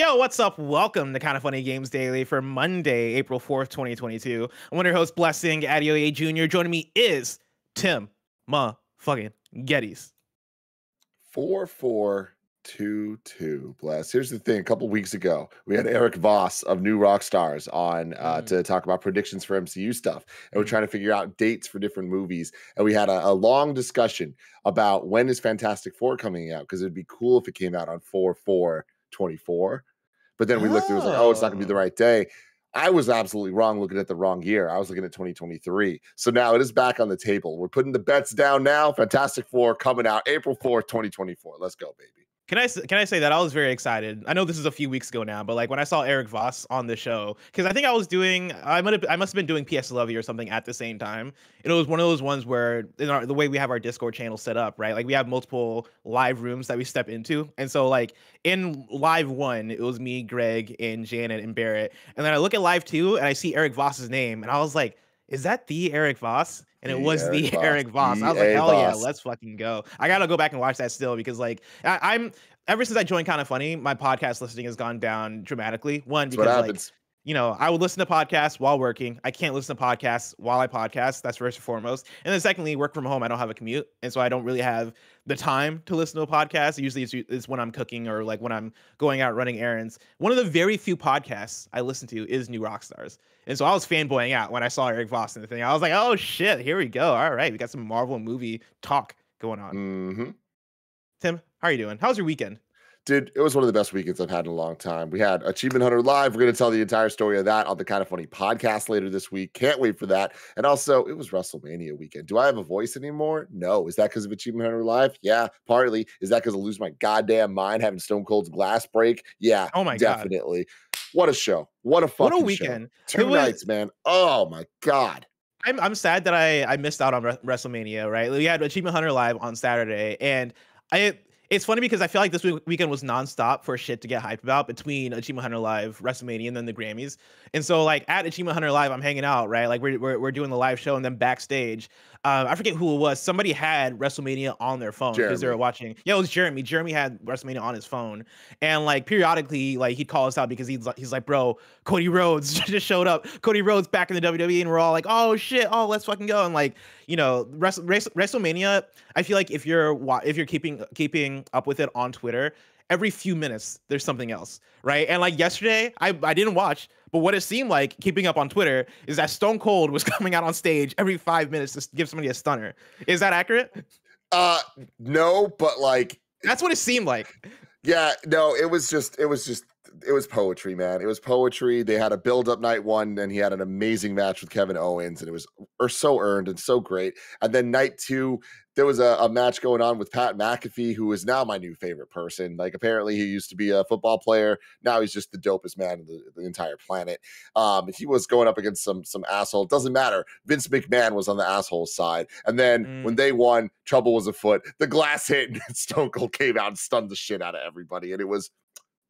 Yo, what's up? Welcome to Kind of Funny Games Daily for Monday, April 4th, 2022. I'm one of your hosts, Blessing Adeoye Jr. Joining me is Tim Ma fucking Gettys. 4422 bless here's the thing a couple weeks ago we had eric voss of New Rockstars on uh, Mm. to talk about predictions for mcu stuff and we're Mm. trying to figure out dates for different movies and we had a, a long discussion about when is fantastic four coming out because it'd be cool if it came out on 4 4 24 but then we looked it was like oh it's not gonna be the Oh. right day I was absolutely wrong looking at the wrong year. I was looking at 2023. So now it is back on the table. We're putting the bets down now. Fantastic Four coming out April 4th, 2024. Let's go, baby. Can I can I say that I was very excited? I know this is a few weeks ago now, but like when I saw Eric Voss on the show, because I think I was doing, I might have, I must have been doing PS Lovey or something at the same time. It was one of those ones where in our, the way we have our Discord channel set up, right? Like we have multiple live rooms that we step into, and so like in live one, it was me, Greg, and Janet and Barrett, and then I look at live two and I see Eric Voss's name, and I was like, is that the Eric Voss? And it The was Eric the Voss, Eric Voss. I was like, hell yeah, let's fucking go. I gotta go back and watch that still because like I, I'm ever since I joined Kind of Funny, my podcast listening has gone down dramatically. One because like. You know I would listen to podcasts while working. I can't listen to podcasts while I podcast. That's first and foremost. And then secondly, work from home. I don't have a commute, and so I don't really have the time to listen to a podcast. Usually, it's, it's when I'm cooking or like when I'm going out running errands. One of the very few podcasts I listen to is New Rockstars. And so I was fanboying out when I saw Eric Voss in the thing. I was like, oh shit, here we go. All right, we got some Marvel movie talk going on. hmm Tim, how are you doing? How's your weekend? Dude, it was one of the best weekends I've had in a long time. We had Achievement Hunter Live. We're going to tell the entire story of that on the Kind of Funny podcast later this week. Can't wait for that. And also, it was WrestleMania weekend. Do I have a voice anymore? No. Is that because of Achievement Hunter Live? Yeah, partly. Is that because I lose my goddamn mind having Stone Cold's glass break? Yeah, Oh my God. definitely. What a show. What a fucking What a show. weekend. Two was- nights, man. Oh my God. I'm I'm sad that I I missed out on Re- WrestleMania. Right, we had Achievement Hunter live on Saturday, and I it's funny because I feel like this week, weekend was nonstop for shit to get hyped about between Achievement Hunter Live, WrestleMania, and then the Grammys. And so like at Achievement Hunter Live, I'm hanging out, right? Like we're we're, we're doing the live show, and then backstage, um, I forget who it was. Somebody had WrestleMania on their phone because they were watching. Yeah, it was Jeremy. Jeremy had WrestleMania on his phone, and like periodically, like he'd call us out because he's like he's like, bro, Cody Rhodes just showed up. Cody Rhodes back in the WWE, and we're all like, oh shit, oh let's fucking go. And like, you know, Wres- Wres- WrestleMania. I feel like if you're wa- if you're keeping keeping up with it on Twitter, every few minutes there's something else, right? And like yesterday, I I didn't watch, but what it seemed like keeping up on Twitter is that Stone Cold was coming out on stage every five minutes to give somebody a stunner. Is that accurate? Uh no, but like That's what it seemed like. Yeah, no, it was just it was just it was poetry, man. It was poetry. They had a build up night one, and he had an amazing match with Kevin Owens, and it was or so earned and so great. And then night two, there was a, a match going on with Pat McAfee, who is now my new favorite person. Like apparently he used to be a football player. Now he's just the dopest man in the, the entire planet. Um, he was going up against some some asshole. It doesn't matter. Vince McMahon was on the asshole side. And then Mm. when they won, trouble was afoot. The glass hit and Stone Cold came out and stunned the shit out of everybody. And it was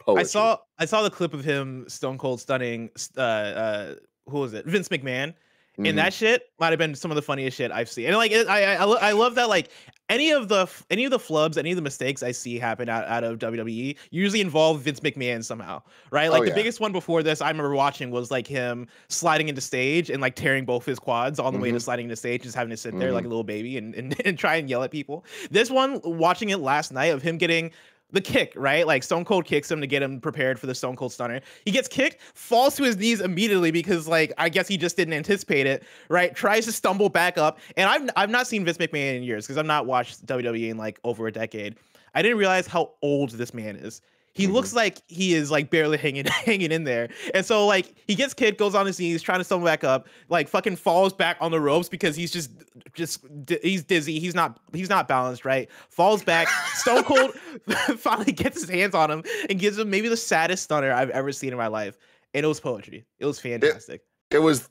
poetry. I saw I saw the clip of him Stone Cold stunning uh uh who was it? Vince McMahon. Mhm. And that shit might have been some of the funniest shit I've seen. And like it, I, I I love that like any of the any of the flubs, any of the mistakes I see happen out, out of WWE usually involve Vince McMahon somehow, right? Like Oh, the biggest one before this I remember watching was like him sliding into stage and like tearing both his quads on the way to Mhm. sliding into stage, just having to sit there like a Mhm. little baby and, and and try and yell at people. This one, watching it last night of him getting the kick, right? Like Stone Cold kicks him to get him prepared for the Stone Cold Stunner. He gets kicked, falls to his knees immediately because, like, I guess he just didn't anticipate it, right? Tries to stumble back up, and I've I've not seen Vince McMahon in years because I've not watched WWE in like over a decade. I didn't realize how old this man is. He Mhm. looks like he is like barely hanging hanging in there. And so like he gets kicked, goes on his knees, trying to stumble back up, like fucking falls back on the ropes because he's just just he's dizzy. He's not he's not balanced, right? Falls back. Stone Cold finally gets his hands on him and gives him maybe the saddest stunner I've ever seen in my life. And it was poetry. It was fantastic. It was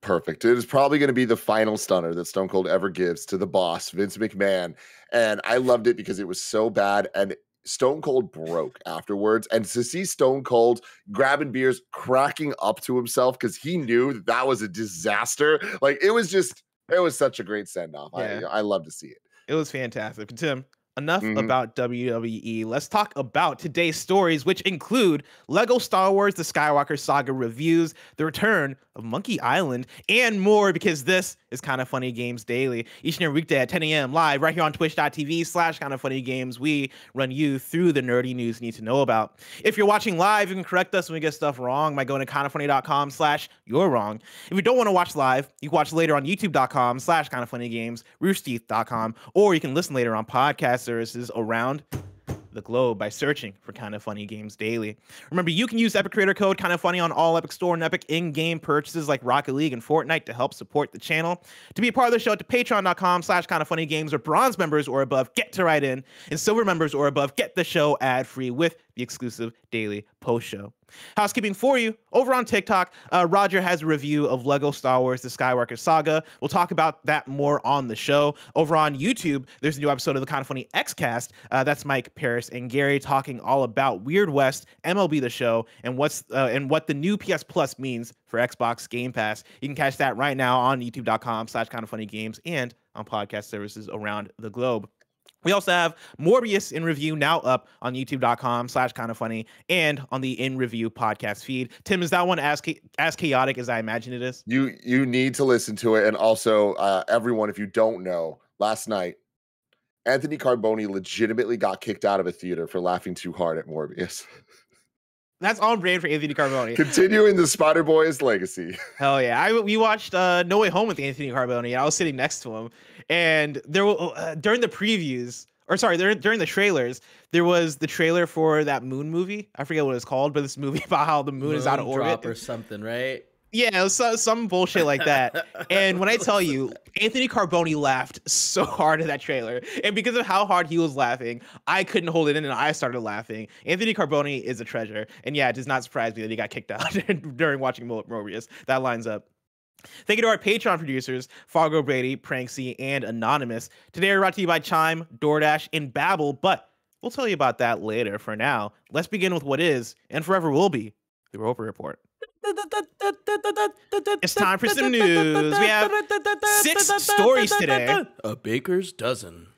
perfect. It is probably going to be the final stunner that Stone Cold ever gives to the boss, Vince McMahon. And I loved it because it was so bad. And Stone Cold broke afterwards. And to see Stone Cold grabbing beers, cracking up to himself because he knew that, that was a disaster. Like it was just, it was such a great send off. Yeah. I, I love to see it. It was fantastic. Tim, enough mm-hmm. about WWE. Let's talk about today's stories, which include Lego Star Wars The Skywalker Saga reviews, the return of Monkey Island, and more because this is Kind of Funny Games Daily. Each and every weekday at 10 a.m. live right here on twitch.tv slash kind of funny games. We run you through the nerdy news you need to know about. If you're watching live, you can correct us when we get stuff wrong by going to kindoffunny.com slash you're wrong. If you don't want to watch live, you can watch later on youtube.com slash kind of funny games, roosterteeth.com, or you can listen later on podcast services around the globe by searching for Kind of Funny Games Daily. Remember, you can use Epic Creator Code Kind of Funny on all Epic Store and Epic in-game purchases like Rocket League and Fortnite to help support the channel. To be a part of the show, to patreon.com slash kind of funny games or bronze members or above, get to write in. And silver members or above, get the show ad-free with the exclusive daily post show. Housekeeping for you over on TikTok, uh, Roger has a review of Lego Star Wars The Skywalker Saga. We'll talk about that more on the show. Over on YouTube, there's a new episode of the Kind of Funny Xcast. Uh, that's Mike, Parris, and Gary talking all about Weird West, MLB The Show, and what's uh, and what the new PS Plus means for Xbox Game Pass. You can catch that right now on youtube.com slash kind of funny games and on podcast services around the globe. We also have Morbius in review now up on youtube.com slash kind of funny and on the in review podcast feed. Tim, is that one as, as chaotic as I imagine it is? You you need to listen to it. And also, uh, everyone, if you don't know, last night, Anthony Carboni legitimately got kicked out of a theater for laughing too hard at Morbius. That's on brand for Anthony Carboni. Continuing the Spider Boys legacy. Hell yeah! I we watched uh, No Way Home with Anthony Carboni. I was sitting next to him, and there uh, during the previews, or sorry, there, during the trailers, there was the trailer for that Moon movie. I forget what it's called, but this movie about how the moon, moon is out of orbit or something, right? Yeah, so, some bullshit like that. and when I tell you, Anthony Carboni laughed so hard at that trailer, and because of how hard he was laughing, I couldn't hold it in, and I started laughing. Anthony Carboni is a treasure, and yeah, it does not surprise me that he got kicked out during watching Morbius. That lines up. Thank you to our Patreon producers, Fargo Brady, Pranksy, and Anonymous. Today we're brought to you by Chime, DoorDash, and Babbel, but we'll tell you about that later. For now, let's begin with what is, and forever will be, the Roper Report. It's time for some news. We have six stories today. A baker's dozen.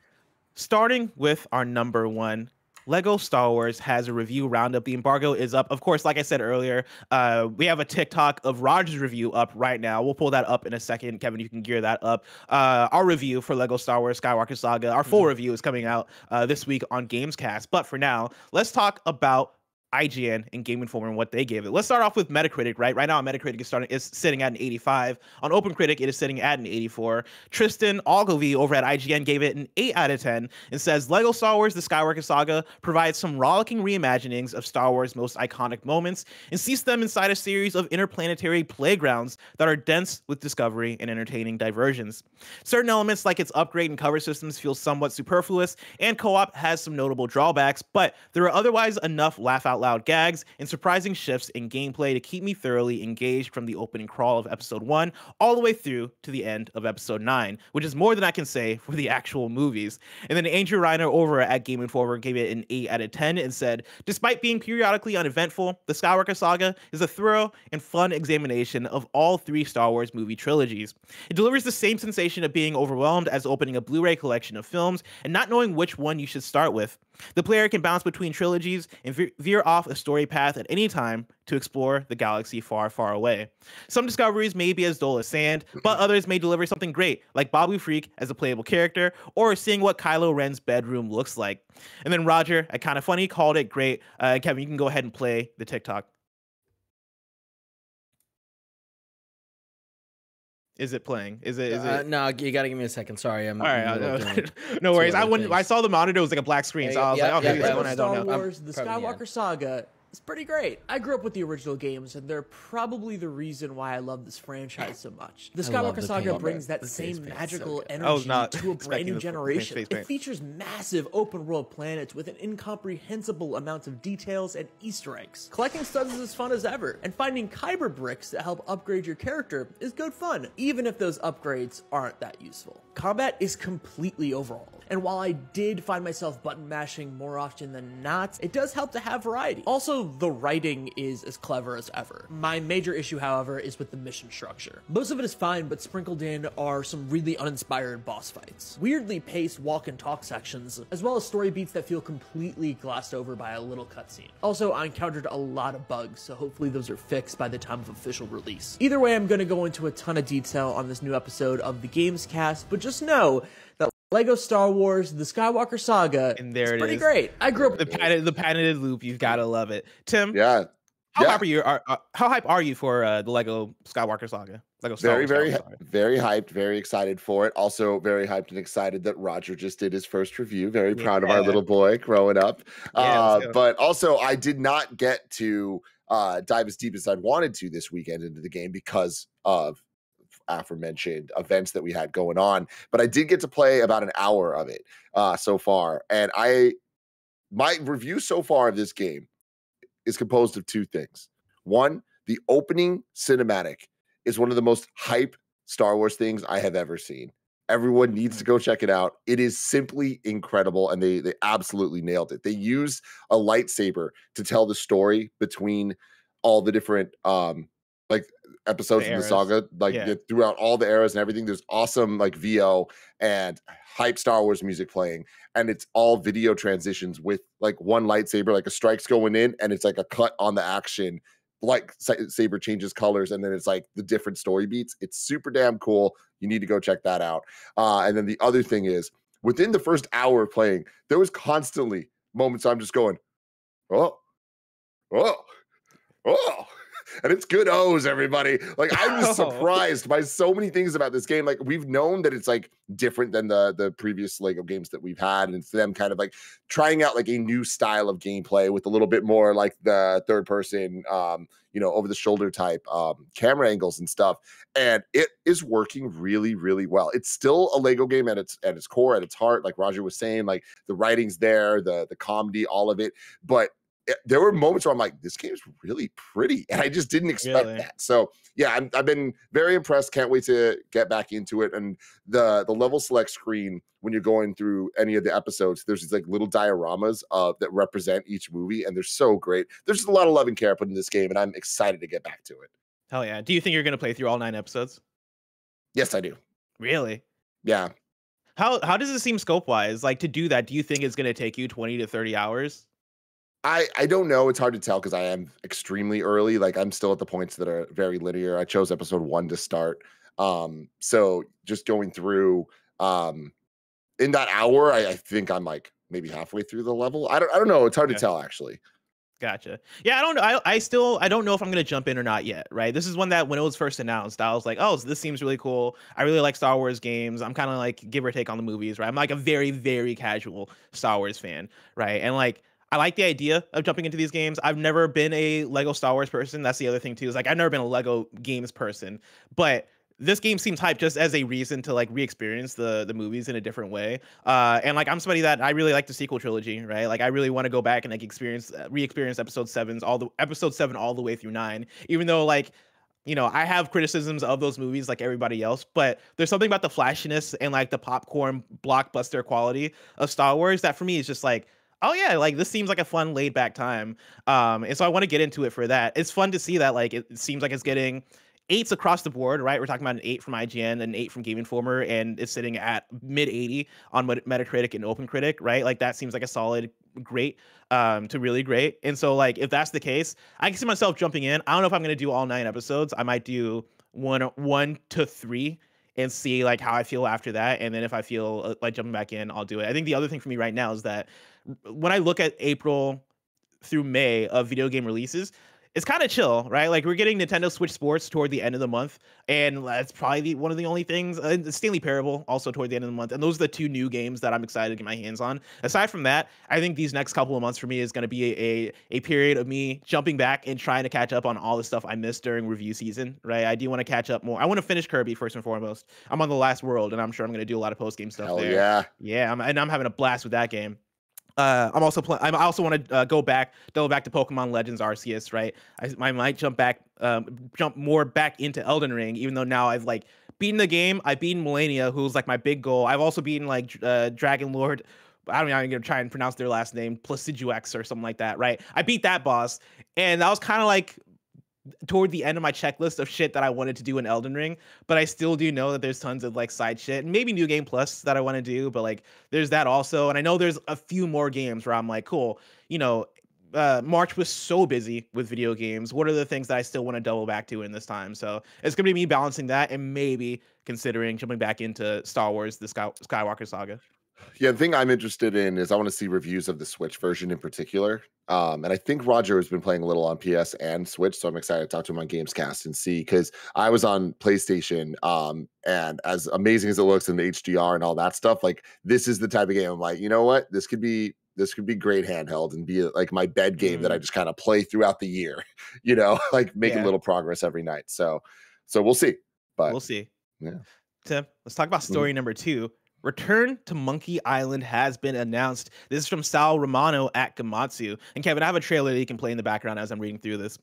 Starting with our number one Lego Star Wars has a review roundup. The embargo is up. Of course, like I said earlier, uh, we have a TikTok of Roger's review up right now. We'll pull that up in a second. Kevin, you can gear that up. Uh, our review for Lego Star Wars Skywalker Saga, our full mm. review is coming out uh, this week on Gamescast. But for now, let's talk about IGN and Game Informer and what they gave it. Let's start off with Metacritic, right? Right now, Metacritic is starting is sitting at an 85. On OpenCritic, it is sitting at an 84. Tristan Ogilvie over at IGN gave it an 8 out of 10 and says Lego Star Wars: The Skywalker Saga provides some rollicking reimaginings of Star Wars' most iconic moments and sees them inside a series of interplanetary playgrounds that are dense with discovery and entertaining diversions. Certain elements, like its upgrade and cover systems, feel somewhat superfluous, and co-op has some notable drawbacks, but there are otherwise enough laugh out loud gags, and surprising shifts in gameplay to keep me thoroughly engaged from the opening crawl of episode 1 all the way through to the end of episode 9, which is more than I can say for the actual movies. And then Andrew Reiner over at Game Informer gave it an 8 out of 10 and said, Despite being periodically uneventful, the Skywalker saga is a thorough and fun examination of all three Star Wars movie trilogies. It delivers the same sensation of being overwhelmed as opening a Blu ray collection of films and not knowing which one you should start with. The player can bounce between trilogies and veer off a story path at any time to explore the galaxy far, far away. Some discoveries may be as dull as sand, but others may deliver something great, like Babu Frik as a playable character, or seeing what Kylo Ren's bedroom looks like. And then Roger, I Kind of Funny, called it great. Uh, Kevin, you can go ahead and play the TikTok. Is it playing? Is it? Is uh, it? no, you gotta give me a second. Sorry, I'm. All right, no, no worries. I when I saw the monitor, it was like a black screen, so I was yeah, like, "Oh, maybe yeah, one I don't know." Wars, the Skywalker yeah. Saga it's pretty great. I grew up with the original games, and they're probably the reason why I love this franchise so much. The Skywalker the Saga brings that same magical so energy to a brand new generation. It features massive open world planets with an incomprehensible amount of details and Easter eggs. Collecting studs is as fun as ever, and finding Kyber bricks that help upgrade your character is good fun, even if those upgrades aren't that useful. Combat is completely overhauled. And while I did find myself button mashing more often than not, it does help to have variety. Also, The writing is as clever as ever. My major issue, however, is with the mission structure. Most of it is fine, but sprinkled in are some really uninspired boss fights. Weirdly paced walk and talk sections, as well as story beats that feel completely glossed over by a little cutscene. Also, I encountered a lot of bugs, so hopefully those are fixed by the time of official release. Either way, I'm gonna go into a ton of detail on this new episode of the Gamescast, but just know Lego Star Wars: The Skywalker Saga and there is pretty is. great. I grew up the patented, the patented loop. You've got to love it, Tim. Yeah. How yeah. hype are you? Are, uh, how hype are you for uh, the Lego Skywalker Saga? Lego Star very, Wars very, Skywalker Saga? very hyped. Very excited for it. Also, very hyped and excited that Roger just did his first review. Very proud of our little boy growing up. Yeah, uh, but also, I did not get to uh, dive as deep as I'd wanted to this weekend into the game because of aforementioned events that we had going on. But I did get to play about an hour of it uh, so far, and I my review so far of this game is composed of two things. One, the opening cinematic is one of the most hype Star Wars things I have ever seen. Everyone needs to go check it out. It is simply incredible, and they they absolutely nailed it. They use a lightsaber to tell the story between all the different um episodes The in the saga, like Yeah. throughout all the eras and everything. There's awesome like VO and hype Star Wars music playing, and it's all video transitions with like one lightsaber, like a strike's going in, and it's like a cut on the action like saber changes colors and then it's like the different story beats. It's super damn cool. You need to go check that out. Uh and then the other thing is within the first hour of playing there was constantly moments i'm just going oh. Oh. Oh and it's good O's, everybody. Like I was Oh. surprised by so many things about this game. Like we've known that it's like different than the the previous Lego games that we've had, and it's them kind of like trying out like a new style of gameplay with a little bit more like the third person, um, you know, over the shoulder type um, camera angles and stuff. And it is working really, really well. It's still a Lego game at its at its core, at its heart. Like Roger was saying, like the writing's there, the the comedy, all of it, but there were moments where I'm like, this game's really pretty, and I just didn't expect Really? that. So yeah, I'm, I've been very impressed. Can't wait to get back into it. And the the level select screen when you're going through any of the episodes, there's these like little dioramas uh, that represent each movie, and they're so great. There's just a lot of love and care put in this game, and I'm excited to get back to it. Hell yeah! Do you think you're gonna play through all nine episodes? Yes, I do. Really? Yeah, How how does it seem scope wise? Like to do that, do you think it's gonna take you 20 to 30 hours? I I don't know. It's hard to tell because I am extremely early. Like I'm still at the points that are very linear. I chose episode one to start. Um, so just going through um in that hour, I, I think I'm like maybe halfway through the level. I don't I don't know. It's hard Okay. to tell actually. Gotcha. Yeah, I don't. I I still I don't know if I'm gonna jump in or not yet. Right. This is one that when it was first announced, I was like, oh, so this seems really cool. I really like Star Wars games. I'm kind of like give or take on the movies. Right. I'm like a very very casual Star Wars fan. Right. And like. I like the idea of jumping into these games. I've never been a Lego Star Wars person. That's the other thing too. Is like I've never been a Lego games person, but this game seems hype just as a reason to like re-experience the the movies in a different way. Uh, and like I'm somebody that I really like the sequel trilogy, right? Like I really want to go back and like experience uh, re-experience episode sevens all the episode seven all the way through nine, even though like you know, I have criticisms of those movies like everybody else, but there's something about the flashiness and like the popcorn blockbuster quality of Star Wars that for me is just like, oh yeah, like this seems like a fun laid back time. Um, and so I want to get into it for that. It's fun to see that like it, seems like it's getting eights across the board, right? We're talking about an eight from IGN, an eight from Game Informer, and it's sitting at mid 80 on Metacritic and OpenCritic, right? Like that seems like a solid, great, um, to really great. And so, like, if that's the case, I can see myself jumping in. I don't know if I'm gonna do all nine episodes. I might do one, one to three. And see like how I feel after that, and then if I feel uh, like jumping back in, I'll do it. I think the other thing for me right now is that when I look at April through May of video game releases, it's kind of chill, right? Like we're getting Nintendo Switch Sports toward the end of the month, and that's probably the, one of the only things. Uh, Stanley Parable also toward the end of the month, and those are the two new games that I'm excited to get my hands on. Aside from that, I think these next couple of months for me is going to be a, a a period of me jumping back and trying to catch up on all the stuff I missed during review season, right? I do want to catch up more. I want to finish Kirby first and foremost. I'm on the last world, and I'm sure I'm going to do a lot of post game stuff Hell there. yeah. Yeah, I'm, and I'm having a blast with that game. Uh, I'm also playing. I also want to uh, go back, double back to Pokemon Legends Arceus. Right, I, I might jump back, um, jump more back into Elden Ring, even though now I've like beaten the game. I've beaten Malenia, who's like my big goal. I've also beaten like uh, Dragon Lord I don't know, I'm gonna try and pronounce their last name, Placidusax or something like that, right? I beat that boss, and that was kind of like toward the end of my checklist of shit that I wanted to do in Elden Ring, but I still do know that there's tons of like side shit and maybe new game plus that I want to do, but like there's that also. And I know there's a few more games where I'm like, cool, you know, uh, March was so busy with video games. What are the things that I still want to double back to in this time? So it's gonna be me balancing that and maybe considering jumping back into Star Wars: The Sky- Skywalker Saga. Yeah, the thing I'm interested in is I want to see reviews of the Switch version in particular. Um, and I think Roger has been playing a little on PS and Switch, so I'm excited to talk to him on Gamescast and see because I was on PlayStation, um, and as amazing as it looks in the HDR and all that stuff, like this is the type of game I'm like, you know what, this could be this could be great handheld and be like my bed game mm. that I mm. just kind of play throughout the year, you know, like making yeah. little progress every night. So, so we'll see. But we'll see. Yeah. Tim, let's talk about mm-hmm. story mm. number two. Return to Monkey Island has been announced. This is from Sal Romano at Gematsu. And Kevin, I have a trailer that you can play in the background as I'm reading through this.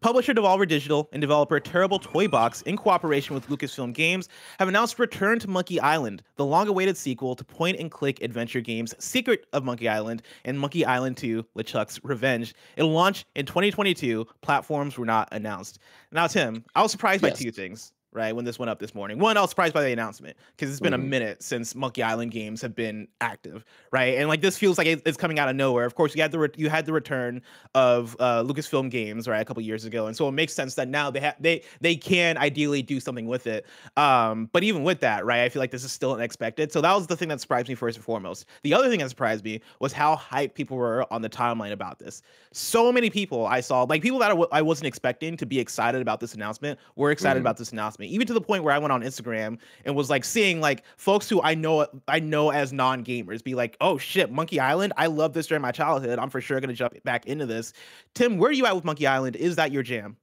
Publisher Devolver Digital and developer Terrible Toybox, in cooperation with Lucasfilm Games, have announced Return to Monkey Island, the long awaited sequel to point and click adventure games Secret of Monkey Island and Monkey Island 2 LeChuck's Revenge. It'll launch in 2022. Platforms were not announced. Now, Tim, I was surprised yes. by two things right when this went up this morning. One i was surprised by the announcement because it's been mm-hmm. a minute since monkey island games have been active right? And like this feels like it's coming out of nowhere. Of course you had the re- you had the return of uh, lucasfilm games right a couple years ago and so it makes sense that now they have they they can ideally do something with it. Um but even with that right i feel like this is still unexpected. So that was the thing that surprised me first and foremost. The other thing that surprised me was how hyped people were on the timeline about this. So many people i saw like people that I w- I wasn't expecting to be excited about this announcement were excited mm-hmm. about this announcement even to the point where I went on Instagram and was like seeing like folks who I know I know as non gamers be like, oh shit, Monkey Island, I love this during my childhood. I'm for sure gonna jump back into this. Tim, where are you at with Monkey Island? Is that your jam?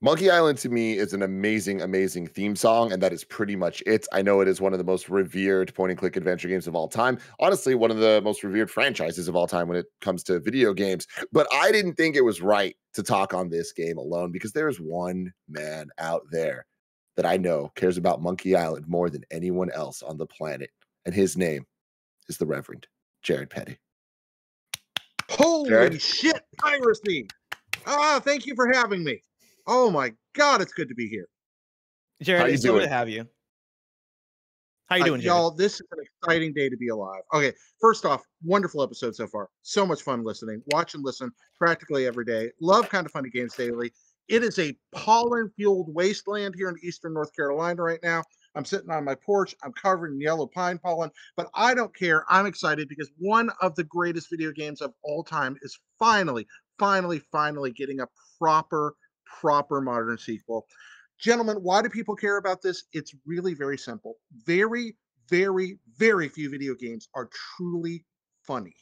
Monkey Island to me is an amazing, amazing theme song, and that is pretty much it. I know it is one of the most revered point and click adventure games of all time. Honestly, one of the most revered franchises of all time when it comes to video games. But I didn't think it was right to talk on this game alone because there's one man out there that I know cares about Monkey Island more than anyone else on the planet. And his name is the Reverend Jared Petty. Holy Jared? shit, piracy! Ah, thank you for having me. Oh my god, it's good to be here. Jared, it's good to have you. How you doing, uh, y'all? This is an exciting day to be alive. Okay, first off, wonderful episode so far. So much fun listening. Watch and listen practically every day. Love kind of funny games daily. It is a pollen fueled wasteland here in eastern North Carolina right now. I'm sitting on my porch. I'm covered in yellow pine pollen, but I don't care. I'm excited because one of the greatest video games of all time is finally, finally, finally getting a proper, proper modern sequel. Gentlemen, why do people care about this? It's really very simple. Very, very, very few video games are truly funny.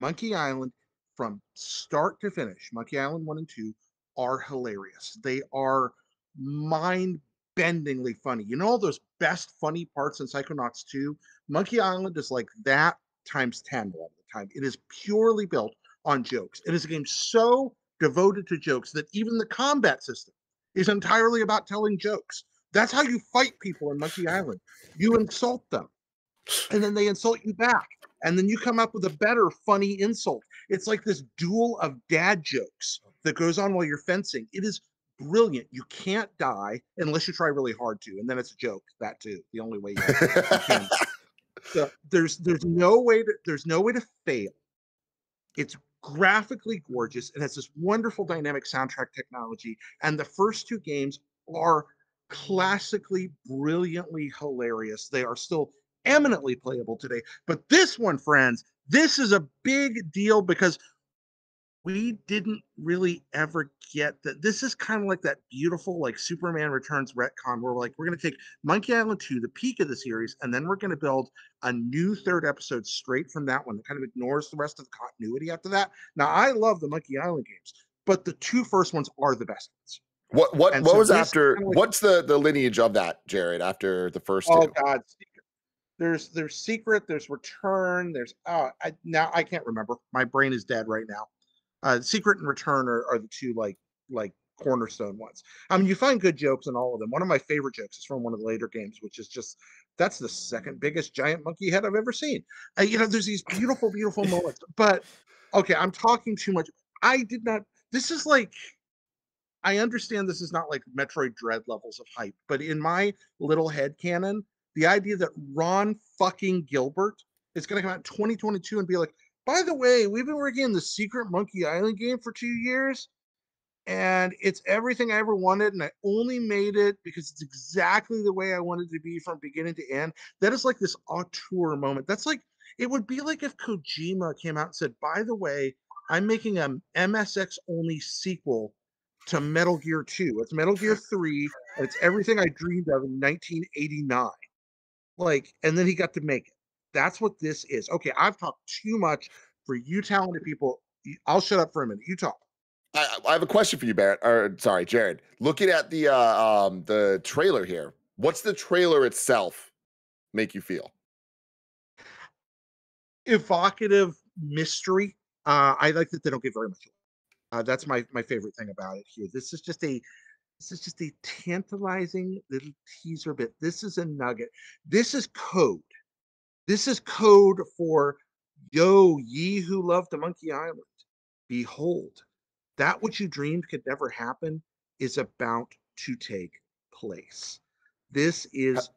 Monkey Island, from start to finish, Monkey Island 1 and 2 are hilarious. They are mind bendingly funny. You know all those best funny parts in Psychonauts 2? Monkey Island is like that times 10 all the time. It is purely built on jokes. It is a game so devoted to jokes that even the combat system is entirely about telling jokes. That's how you fight people in Monkey Island. You insult them, and then they insult you back. And then you come up with a better, funny insult. It's like this duel of dad jokes that goes on while you're fencing. It is brilliant. You can't die unless you try really hard to, and then it's a joke. That too, the only way you, can. So there's there's no way to there's no way to fail. It's graphically gorgeous. It has this wonderful dynamic soundtrack technology, and the first two games are classically brilliantly hilarious. They are still eminently playable today. But this one, friends, this is a big deal because we didn't really ever get that. This is kind of like that beautiful, like Superman Returns retcon, where we're like, we're going to take Monkey Island 2, the peak of the series, and then we're going to build a new third episode straight from that one that kind of ignores the rest of the continuity after that. Now, I love the Monkey Island games, but the two first ones are the best ones. What what and what so was after? Kind of like, what's the the lineage of that, Jared? After the first? Oh two? God, there's there's secret, there's return, there's oh I, now I can't remember. My brain is dead right now. Uh, Secret and Return are, are the two like like cornerstone ones. I mean, you find good jokes in all of them. One of my favorite jokes is from one of the later games, which is just That's the second biggest giant monkey head I've ever seen. Uh, you know, there's these beautiful, beautiful moments. But okay, I'm talking too much. I did not. This is like, I understand this is not like Metroid Dread levels of hype, but in my little head canon, the idea that Ron fucking Gilbert is going to come out in 2022 and be like, by the way, we've been working on the Secret Monkey Island game for two years, and it's everything I ever wanted, and I only made it because it's exactly the way I wanted to be from beginning to end. That is like this auteur moment. That's like it would be like if Kojima came out and said, by the way, I'm making a MSX only sequel to Metal Gear 2. It's Metal Gear 3, and it's everything I dreamed of in 1989. Like, and then he got to make it. That's what this is. Okay, I've talked too much for you talented people. I'll shut up for a minute. You talk. I, I have a question for you, Barrett. Or sorry, Jared. Looking at the uh, um, the trailer here, what's the trailer itself make you feel? Evocative mystery. Uh, I like that they don't get very much. Uh, that's my my favorite thing about it here. This is just a this is just a tantalizing little teaser bit. This is a nugget. This is code. This is code for yo, ye who love the Monkey Island. Behold, that which you dreamed could never happen is about to take place. This is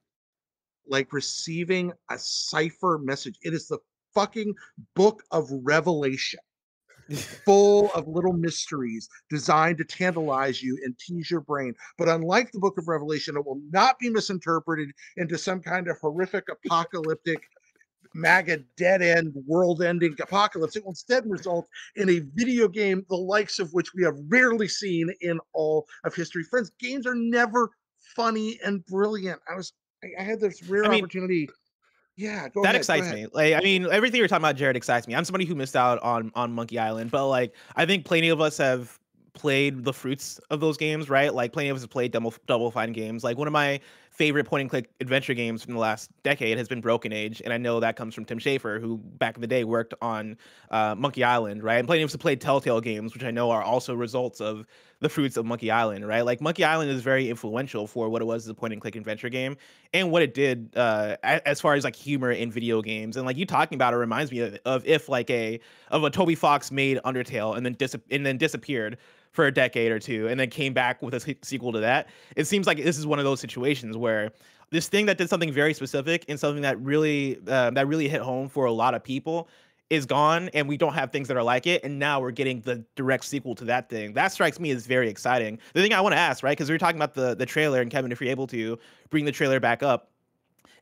like receiving a cipher message. It is the fucking book of Revelation, full of little mysteries designed to tantalize you and tease your brain. But unlike the book of Revelation, it will not be misinterpreted into some kind of horrific apocalyptic MAGA dead end, world ending apocalypse. It will instead result in a video game, the likes of which we have rarely seen in all of history. Friends, games are never funny and brilliant. I was, I, had this rare I mean, opportunity. Yeah, that ahead, excites me. Like, I mean, everything you're talking about, Jared, excites me. I'm somebody who missed out on on Monkey Island, but like, I think plenty of us have played the fruits of those games, right? Like plenty of us have played double double fine games. Like one of my favorite point and click adventure games from the last decade has been Broken Age, and I know that comes from Tim Schafer, who back in the day worked on uh, Monkey Island, right? And plenty of us have played Telltale games, which I know are also results of the fruits of Monkey Island, right? Like Monkey Island is very influential for what it was as a point and click adventure game and what it did uh, as far as like humor in video games. And like you talking about it reminds me of, of if like a of a Toby Fox made Undertale and then dis- and then disappeared for a decade or two and then came back with a sequel to that. It seems like this is one of those situations where this thing that did something very specific and something that really uh, that really hit home for a lot of people is gone and we don't have things that are like it and now we're getting the direct sequel to that thing that strikes me as very exciting the thing i want to ask right because we are talking about the the trailer and kevin if you're able to bring the trailer back up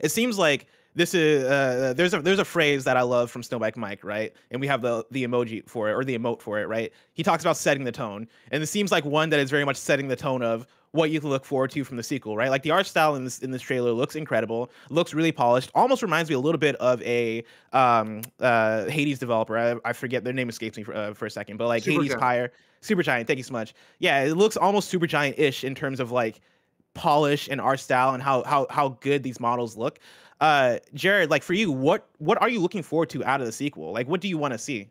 it seems like this is uh, there's a there's a phrase that I love from Snowbike Mike, right? And we have the the emoji for it or the emote for it, right? He talks about setting the tone, and this seems like one that is very much setting the tone of what you can look forward to from the sequel, right? Like the art style in this in this trailer looks incredible, looks really polished, almost reminds me a little bit of a um, uh, Hades developer. I, I, forget their name escapes me for, uh, for a second, but like Super Hades Pyre, Supergiant. Thank you so much. Yeah, it looks almost Supergiant ish in terms of like polish and art style and how how how good these models look. Uh, Jared, like for you, what what are you looking forward to out of the sequel? Like, what do you want to see?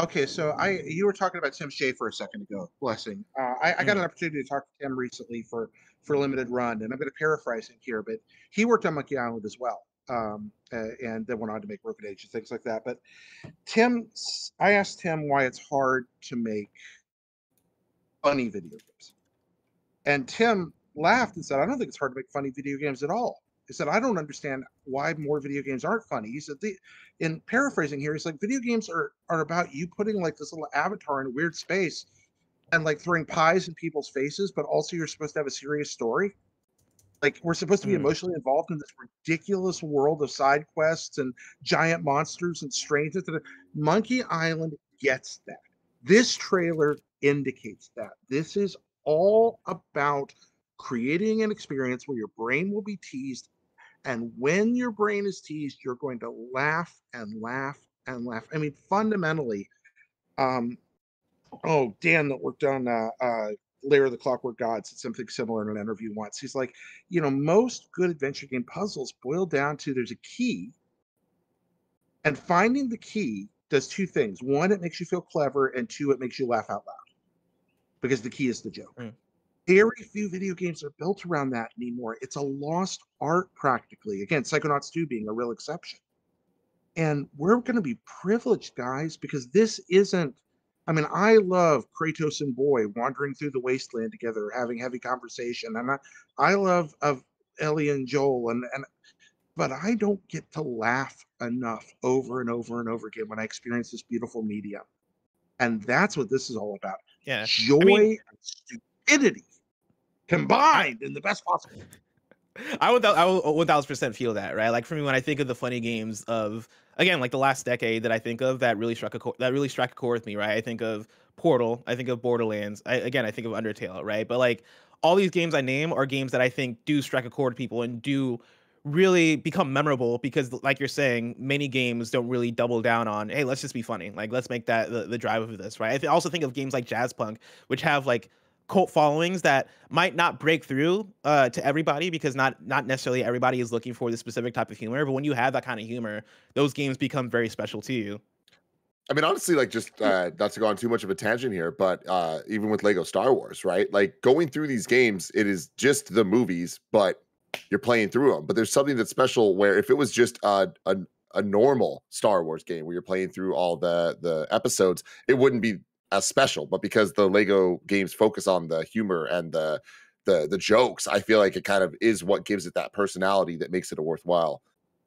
Okay, so I you were talking about Tim Schafer a second ago. Blessing. Uh, I, I got an mm. opportunity to talk to Tim recently for for limited run, and I'm going to paraphrase him here, but he worked on Monkey Island as well, um, uh, and then went on to make Broken Age and things like that. But Tim, I asked him why it's hard to make funny video games, and Tim laughed and said, "I don't think it's hard to make funny video games at all." He said, I don't understand why more video games aren't funny. He said, the, in paraphrasing here, he's like, video games are, are about you putting like this little avatar in a weird space and like throwing pies in people's faces, but also you're supposed to have a serious story. Like we're supposed to be mm. emotionally involved in this ridiculous world of side quests and giant monsters and strangeness. Monkey Island gets that. This trailer indicates that. This is all about creating an experience where your brain will be teased and when your brain is teased, you're going to laugh and laugh and laugh. I mean, fundamentally, um, oh, Dan that worked on uh, uh, Lair of the Clockwork Gods said something similar in an interview once. He's like, you know, most good adventure game puzzles boil down to there's a key, and finding the key does two things. One, it makes you feel clever, and two, it makes you laugh out loud because the key is the joke. Mm. Very few video games are built around that anymore. It's a lost art practically. Again, Psychonauts 2 being a real exception. And we're going to be privileged, guys, because this isn't. I mean, I love Kratos and Boy wandering through the wasteland together, having heavy conversation, and I, I love of Ellie and Joel, and and but I don't get to laugh enough over and over and over again when I experience this beautiful media, and that's what this is all about. Yeah, joy I mean, and stupidity combined in the best possible. I would I would oh, one thousand percent feel that right. Like for me, when I think of the funny games of again like the last decade that I think of that really struck a that really struck a chord with me. Right, I think of Portal. I think of Borderlands. I, again, I think of Undertale. Right, but like all these games I name are games that I think do strike a chord with people and do really become memorable because like you're saying many games don't really double down on hey let's just be funny like let's make that the, the drive of this right i th- also think of games like jazzpunk which have like cult followings that might not break through uh, to everybody because not not necessarily everybody is looking for the specific type of humor. But when you have that kind of humor, those games become very special to you. I mean, honestly, like just uh, not to go on too much of a tangent here, but uh, even with Lego Star Wars, right? Like going through these games, it is just the movies, but you're playing through them. But there's something that's special where if it was just a, a a normal Star Wars game where you're playing through all the the episodes, it wouldn't be as special, but because the Lego games focus on the humor and the the the jokes, I feel like it kind of is what gives it that personality that makes it a worthwhile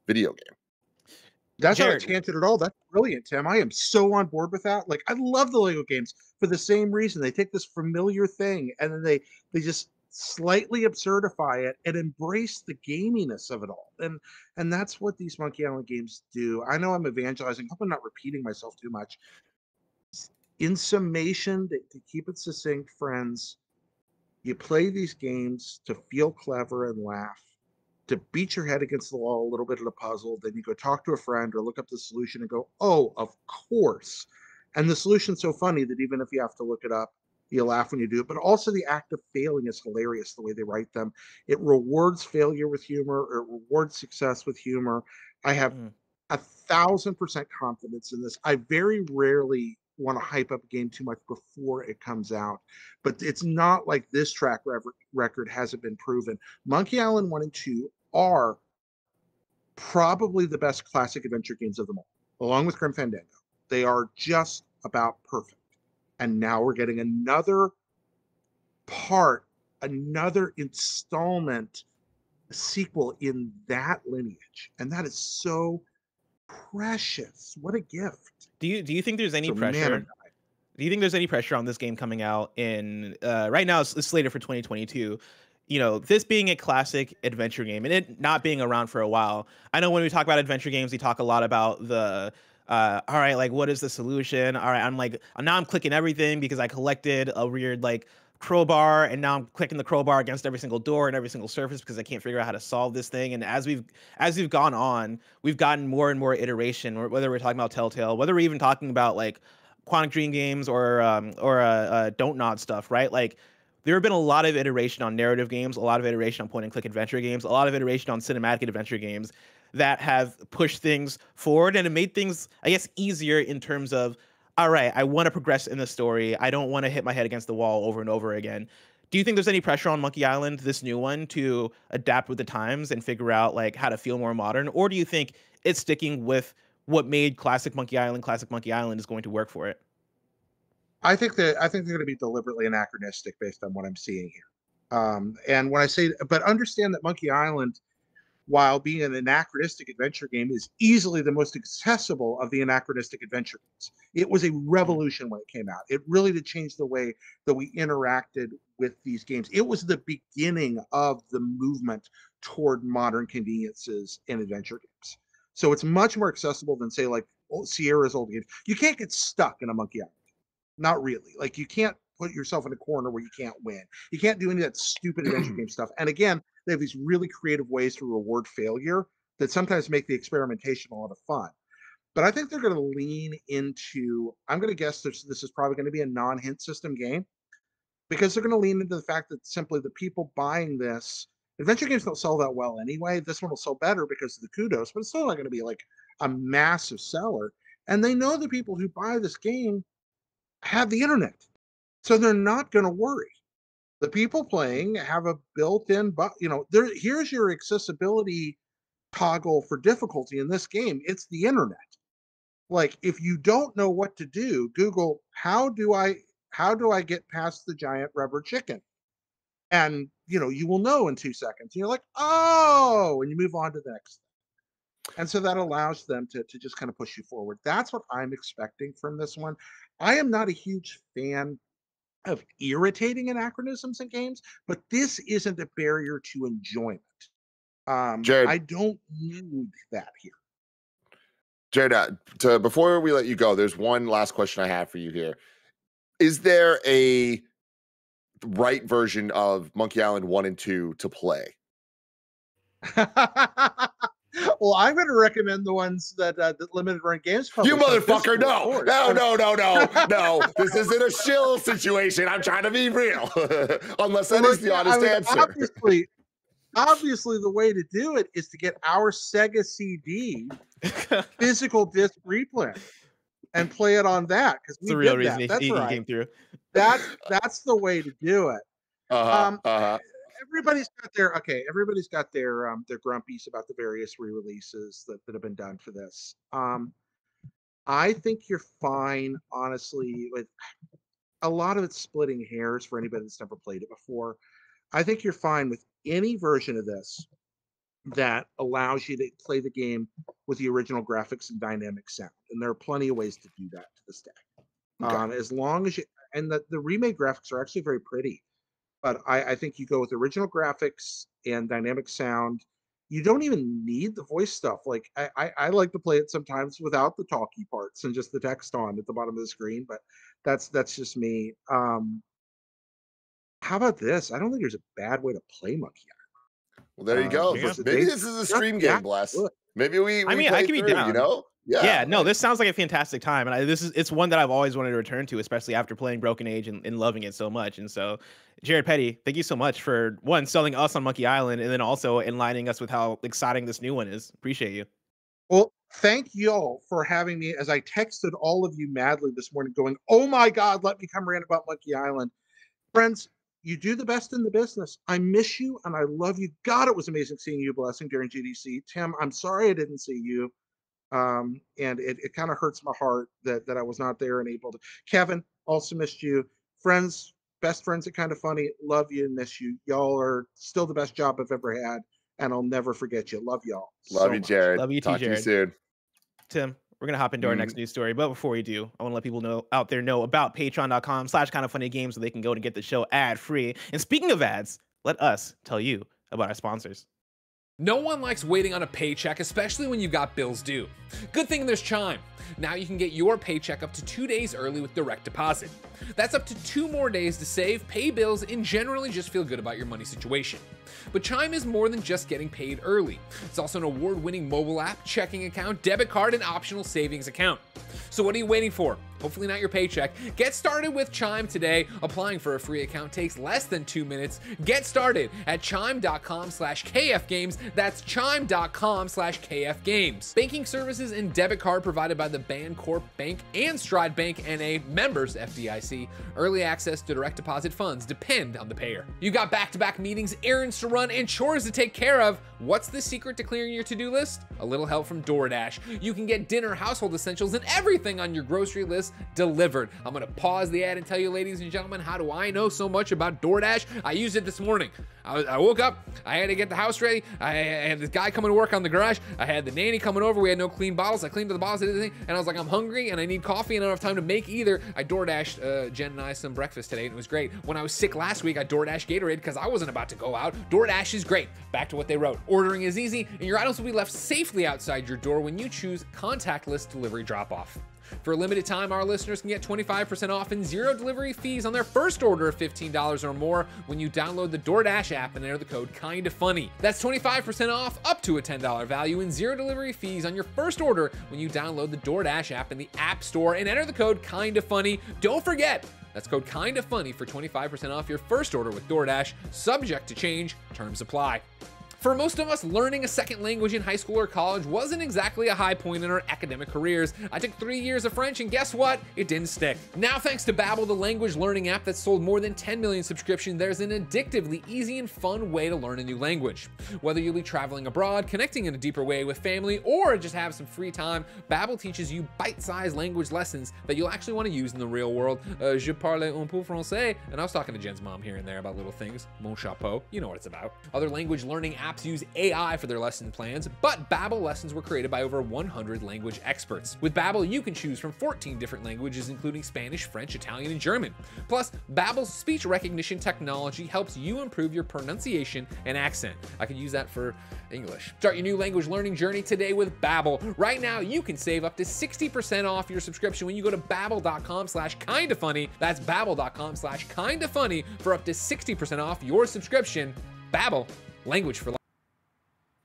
video game. That's Jared. not a tangent at all. That's brilliant, Tim. I am so on board with that. Like I love the Lego games for the same reason. They take this familiar thing and then they they just slightly absurdify it and embrace the gaminess of it all. And and that's what these Monkey Island games do. I know I'm evangelizing. I hope I'm not repeating myself too much in summation, to, to keep it succinct, friends, you play these games to feel clever and laugh, to beat your head against the wall a little bit of a puzzle. Then you go talk to a friend or look up the solution and go, oh, of course. And the solution's so funny that even if you have to look it up, you laugh when you do it. But also the act of failing is hilarious the way they write them. It rewards failure with humor, it rewards success with humor. I have mm. a thousand percent confidence in this. I very rarely want to hype up a game too much before it comes out. But it's not like this track record hasn't been proven. Monkey Island 1 and 2 are probably the best classic adventure games of them all, along with Grim Fandango. They are just about perfect. And now we're getting another part, another installment sequel in that lineage. And that is so precious. What a gift. Do you do you think there's any so pressure? Do you think there's any pressure on this game coming out in uh, right now? It's, it's slated for 2022 you know, this being a classic adventure game and it not being around for a while. I know when we talk about adventure games, we talk a lot about the uh, all right, like what is the solution? All right, I'm like now I'm clicking everything because I collected a weird like crowbar and now I'm clicking the crowbar against every single door and every single surface because I can't figure out how to solve this thing. And as we've as we've gone on, we've gotten more and more iteration. Whether we're talking about Telltale, whether we're even talking about like Quantic Dream games or um, or uh, uh, Don't Nod stuff, right? Like there have been a lot of iteration on narrative games, a lot of iteration on point and click adventure games, a lot of iteration on cinematic adventure games that have pushed things forward and it made things, I guess, easier in terms of all right, I want to progress in the story. I don't want to hit my head against the wall over and over again. Do you think there's any pressure on Monkey Island, this new one, to adapt with the times and figure out like how to feel more modern, or do you think it's sticking with what made classic Monkey Island classic Monkey Island is going to work for it? I think that I think they're going to be deliberately anachronistic based on what I'm seeing here. Um, and when I say, but understand that Monkey Island while being an anachronistic adventure game, is easily the most accessible of the anachronistic adventure games. It was a revolution when it came out. It really did change the way that we interacted with these games. It was the beginning of the movement toward modern conveniences in adventure games. So it's much more accessible than say like Sierra's old games. You can't get stuck in a Monkey Island. Not really. Like you can't put yourself in a corner where you can't win. You can't do any of that stupid adventure game stuff. And again, they have these really creative ways to reward failure that sometimes make the experimentation a lot of fun. But I think they're going to lean into. I'm going to guess this, this is probably going to be a non-hint system game because they're going to lean into the fact that simply the people buying this adventure games don't sell that well anyway. This one will sell better because of the kudos, but it's still not going to be like a massive seller. And they know the people who buy this game have the internet, so they're not going to worry The people playing have a built-in, but you know, there. Here's your accessibility toggle for difficulty in this game. It's the internet. Like, if you don't know what to do, Google, how do I how do I get past the giant rubber chicken? And you know, you will know in two seconds. And you're like, oh, and you move on to the next thing. And so that allows them to, to just kind of push you forward. That's what I'm expecting from this one. I am not a huge fan of irritating anachronisms in games, but this isn't a barrier to enjoyment. Um, Jared, I don't need that here. Jared, uh, to, before we let you go, there's one last question I have for you here. Is there a right version of Monkey Island 1 and 2 to play? well, I'm going to recommend the ones that uh, that limited run games. You motherfucker! No, no, no, no, no, no. This isn't a shill situation. I'm trying to be real. Unless that well, is the honest I mean, answer. Obviously, obviously, the way to do it is to get our Sega CD physical disc replay and play it on that because the real reason that. he, he right. came through. That's that's the way to do it. Uh-huh, um, uh-huh. Everybody's got their okay. Everybody's got their um, their grumpies about the various re-releases that, that have been done for this. Um, I think you're fine, honestly. With a lot of it's splitting hairs for anybody that's never played it before. I think you're fine with any version of this that allows you to play the game with the original graphics and dynamic sound. And there are plenty of ways to do that to this day. Okay. Um, as long as you and the, the remade graphics are actually very pretty. But I, I think you go with original graphics and dynamic sound. You don't even need the voice stuff. Like I, I, I like to play it sometimes without the talky parts and just the text on at the bottom of the screen. But that's that's just me. Um, how about this? I don't think there's a bad way to play Monkey well, there you uh, go. Maybe this is a stream game, bless. Maybe we, we. I mean, I could be down. You know. Yeah. yeah, no, this sounds like a fantastic time, and I, this is it's one that I've always wanted to return to, especially after playing Broken Age and, and, loving it so much. And so, Jared Petty, thank you so much for one selling us on Monkey Island, and then also enlightening us with how exciting this new one is. Appreciate you. Well, thank y'all for having me. As I texted all of you madly this morning, going, "Oh my God, let me come rant about Monkey Island." Friends, you do the best in the business. I miss you and I love you. God, it was amazing seeing you, Blessing, during GDC. Tim, I'm sorry I didn't see you. Um, and it, it kind of hurts my heart that, that I was not there and able to. Kevin, also missed you. Friends, best friends are Kind of Funny, love you and miss you. Y'all are still the best job I've ever had, and I'll never forget you. Love y'all. Love so you, Jared. Love you too, Talk Jared. To you soon. Tim, we're gonna hop into our mm-hmm. next news story. But before we do, I want to let people know out there know about patreon.com slash kind of funny games so they can go to get the show ad free. And speaking of ads, let us tell you about our sponsors. No one likes waiting on a paycheck, especially when you've got bills due. Good thing there's Chime. Now you can get your paycheck up to two days early with direct deposit. That's up to two more days to save, pay bills, and generally just feel good about your money situation. But Chime is more than just getting paid early. It's also an award winning mobile app, checking account, debit card, and optional savings account. So what are you waiting for? Hopefully not your paycheck. Get started with Chime today. Applying for a free account takes less than two minutes. Get started at chime.com slash kfgames. That's chime.com slash kfgames. Banking services and debit card provided by the Bancorp Bank and Stride Bank NA members FDIC. Early access to direct deposit funds depend on the payer. You got back-to-back meetings, errands to run, and chores to take care of. What's the secret to clearing your to-do list? A little help from DoorDash. You can get dinner, household essentials, and everything on your grocery list delivered. I'm gonna pause the ad and tell you, ladies and gentlemen, how do I know so much about DoorDash? I used it this morning. I, I woke up, I had to get the house ready. I, I had this guy coming to work on the garage. I had the nanny coming over. We had no clean bottles. I cleaned the bottles and everything. And I was like, I'm hungry and I need coffee and I don't have time to make either. I DoorDashed uh, Jen and I some breakfast today and it was great. When I was sick last week, I DoorDashed Gatorade because I wasn't about to go out. DoorDash is great. Back to what they wrote. Ordering is easy and your items will be left safely outside your door when you choose contactless delivery drop off. For a limited time, our listeners can get 25% off and zero delivery fees on their first order of $15 or more when you download the DoorDash app and enter the code Kinda Funny. That's 25% off up to a $10 value and zero delivery fees on your first order when you download the DoorDash app in the App Store and enter the code Kinda Funny. Don't forget, that's code Kinda Funny for 25% off your first order with DoorDash, subject to change, terms apply. For most of us, learning a second language in high school or college wasn't exactly a high point in our academic careers. I took three years of French, and guess what? It didn't stick. Now, thanks to Babbel, the language learning app that sold more than 10 million subscriptions, there's an addictively easy and fun way to learn a new language. Whether you'll be traveling abroad, connecting in a deeper way with family, or just have some free time, Babbel teaches you bite-sized language lessons that you'll actually want to use in the real world. Uh, je parle un peu français, and I was talking to Jen's mom here and there about little things. Mon chapeau, you know what it's about. Other language learning apps apps use AI for their lesson plans, but Babbel lessons were created by over 100 language experts. With Babbel, you can choose from 14 different languages including Spanish, French, Italian, and German. Plus, Babbel's speech recognition technology helps you improve your pronunciation and accent. I could use that for English. Start your new language learning journey today with Babbel. Right now, you can save up to 60% off your subscription when you go to babbel.com slash kinda funny. That's babbel.com slash kinda funny for up to 60% off your subscription. Babbel, language for life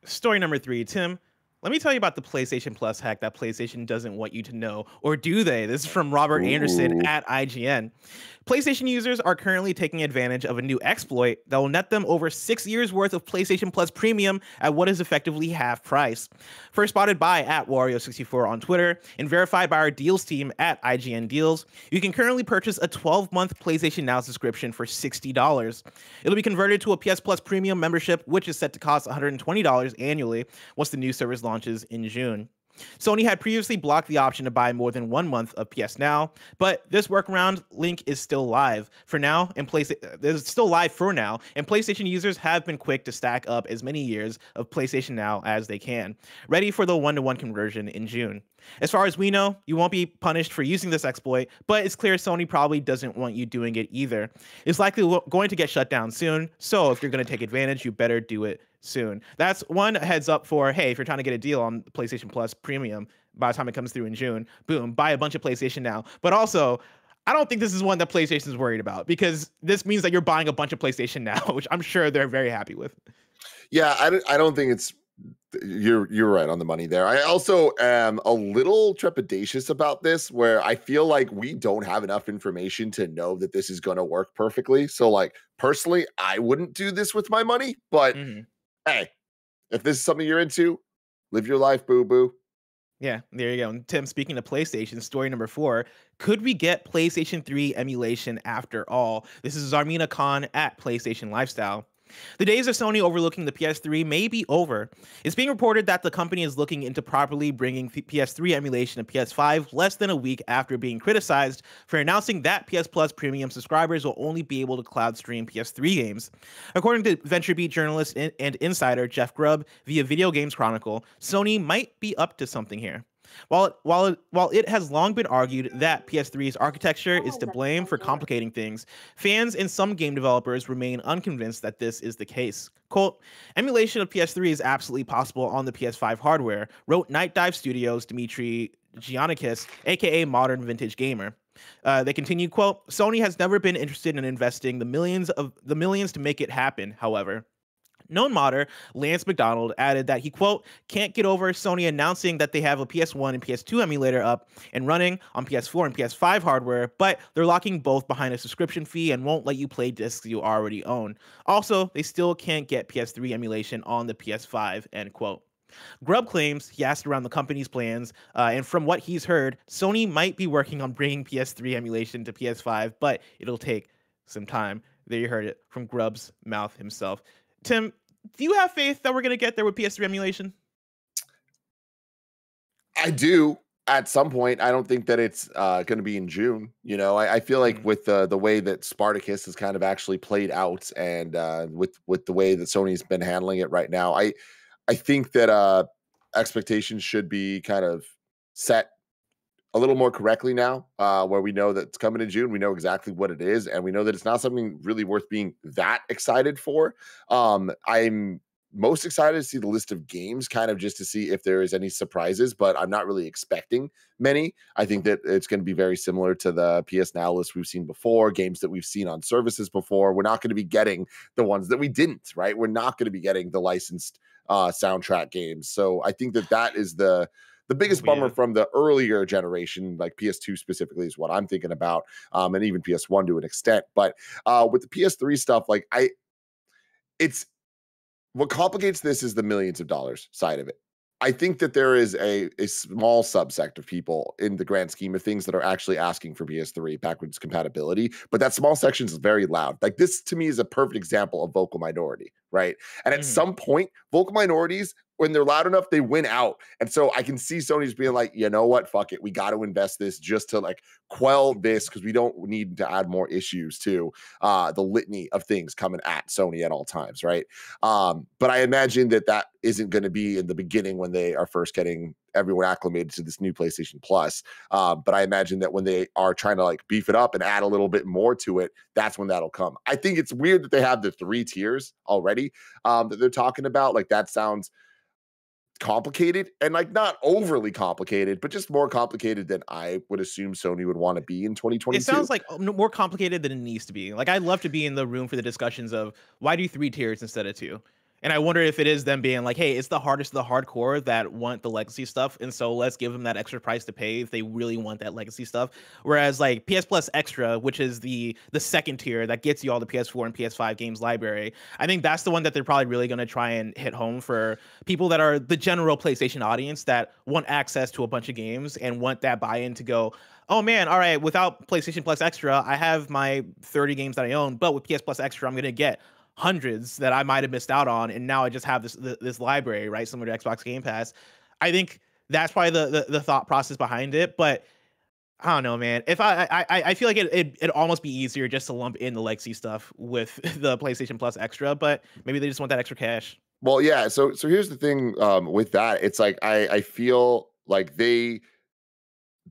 story number three, Tim. Let me tell you about the PlayStation Plus hack that PlayStation doesn't want you to know, or do they? This is from Robert Ooh. Anderson at IGN. PlayStation users are currently taking advantage of a new exploit that will net them over six years worth of PlayStation Plus Premium at what is effectively half price. First spotted by at Wario64 on Twitter and verified by our deals team at IGN Deals, you can currently purchase a 12 month PlayStation Now subscription for $60. It'll be converted to a PS Plus Premium membership, which is set to cost $120 annually once the new service launches in June. Sony had previously blocked the option to buy more than one month of PS Now, but this workaround link is still live for now. And place it's still live for now, and PlayStation users have been quick to stack up as many years of PlayStation Now as they can, ready for the one-to-one conversion in June. As far as we know, you won't be punished for using this exploit, but it's clear Sony probably doesn't want you doing it either. It's likely going to get shut down soon, so if you're going to take advantage, you better do it soon. That's one heads up for hey, if you're trying to get a deal on PlayStation Plus Premium by the time it comes through in June, boom, buy a bunch of PlayStation now. But also, I don't think this is one that PlayStation is worried about because this means that you're buying a bunch of PlayStation now, which I'm sure they're very happy with. Yeah, I don't, I don't think it's you're you're right on the money there. I also am a little trepidatious about this where I feel like we don't have enough information to know that this is going to work perfectly. So like personally, I wouldn't do this with my money, but mm-hmm hey, if this is something you're into, live your life, boo boo. Yeah, there you go. And Tim, speaking of PlayStation, story number four could we get PlayStation 3 emulation after all? This is Zarmina Khan at PlayStation Lifestyle. The days of Sony overlooking the PS3 may be over. It's being reported that the company is looking into properly bringing PS3 emulation to PS5 less than a week after being criticized for announcing that PS Plus premium subscribers will only be able to cloud stream PS3 games. According to VentureBeat journalist and insider Jeff Grubb via Video Games Chronicle, Sony might be up to something here. While it, while it, while it has long been argued that PS3's architecture is to blame for complicating things, fans and some game developers remain unconvinced that this is the case. Quote, emulation of PS3 is absolutely possible on the PS5 hardware, wrote Nightdive Studios Dimitri Giannakis, aka Modern Vintage Gamer. Uh, they continue, quote, Sony has never been interested in investing the millions of the millions to make it happen, however. Known modder Lance McDonald added that he, quote, can't get over Sony announcing that they have a PS1 and PS2 emulator up and running on PS4 and PS5 hardware, but they're locking both behind a subscription fee and won't let you play discs you already own. Also, they still can't get PS3 emulation on the PS5, end quote. Grubb claims he asked around the company's plans, uh, and from what he's heard, Sony might be working on bringing PS3 emulation to PS5, but it'll take some time. There you heard it from Grubb's mouth himself. Tim, do you have faith that we're going to get there with PS3 emulation? I do at some point. I don't think that it's uh, going to be in June. You know, I, I feel like mm-hmm. with the the way that Spartacus has kind of actually played out, and uh, with with the way that Sony's been handling it right now, I I think that uh, expectations should be kind of set a little more correctly now, uh, where we know that it's coming in June. We know exactly what it is, and we know that it's not something really worth being that excited for. Um, I'm most excited to see the list of games, kind of just to see if there is any surprises, but I'm not really expecting many. I think that it's going to be very similar to the PS Now list we've seen before, games that we've seen on services before. We're not going to be getting the ones that we didn't, right? We're not going to be getting the licensed uh, soundtrack games. So I think that that is the the biggest bummer from the earlier generation, like PS2 specifically, is what I'm thinking about, um, and even PS1 to an extent. But uh, with the PS3 stuff, like I, it's what complicates this is the millions of dollars side of it. I think that there is a, a small subsect of people in the grand scheme of things that are actually asking for PS3 backwards compatibility, but that small section is very loud. Like this to me is a perfect example of vocal minority, right? And at mm. some point, vocal minorities when they're loud enough, they win out. And so I can see Sony's being like, you know what, fuck it, we got to invest this just to like quell this because we don't need to add more issues to uh, the litany of things coming at Sony at all times, right? Um, but I imagine that that isn't going to be in the beginning when they are first getting everyone acclimated to this new PlayStation Plus. Uh, but I imagine that when they are trying to like beef it up and add a little bit more to it, that's when that'll come. I think it's weird that they have the three tiers already um, that they're talking about. Like that sounds complicated and like not overly complicated, but just more complicated than I would assume Sony would want to be in 2022. It sounds like uh, more complicated than it needs to be. Like I'd love to be in the room for the discussions of why do three tiers instead of two? And I wonder if it is them being like, hey, it's the hardest of the hardcore that want the legacy stuff. And so let's give them that extra price to pay if they really want that legacy stuff. Whereas like PS Plus Extra, which is the the second tier that gets you all the PS4 and PS5 games library, I think that's the one that they're probably really gonna try and hit home for people that are the general PlayStation audience that want access to a bunch of games and want that buy-in to go, oh man, all right, without PlayStation Plus Extra, I have my 30 games that I own, but with PS Plus Extra, I'm gonna get hundreds that I might have missed out on, and now I just have this this library, right, similar to Xbox Game Pass. I think that's probably the, the, the thought process behind it, but. I don't know, man. If I I I feel like it it would almost be easier just to lump in the legacy stuff with the PlayStation Plus extra, but maybe they just want that extra cash. Well, yeah. So so here's the thing um, with that. It's like I I feel like they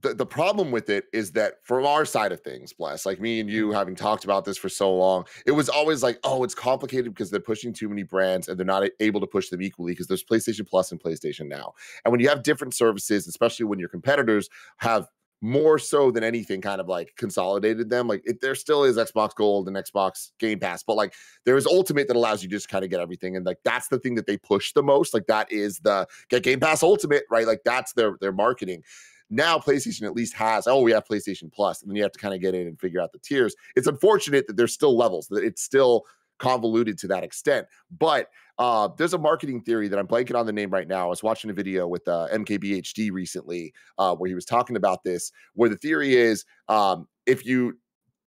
the, the problem with it is that from our side of things, bless, like me and you mm-hmm. having talked about this for so long, it was always like, oh, it's complicated because they're pushing too many brands and they're not able to push them equally because there's PlayStation Plus and PlayStation Now. And when you have different services, especially when your competitors have more so than anything kind of like consolidated them like it, there still is xbox gold and xbox game pass but like there is ultimate that allows you to just kind of get everything and like that's the thing that they push the most like that is the get game pass ultimate right like that's their their marketing now PlayStation at least has, oh, we have PlayStation Plus, and then you have to kind of get in and figure out the tiers. It's unfortunate that there's still levels, that it's still convoluted to that extent. But uh, there's a marketing theory that I'm blanking on the name right now. I was watching a video with uh, MKBHD recently uh, where he was talking about this, where the theory is um, if you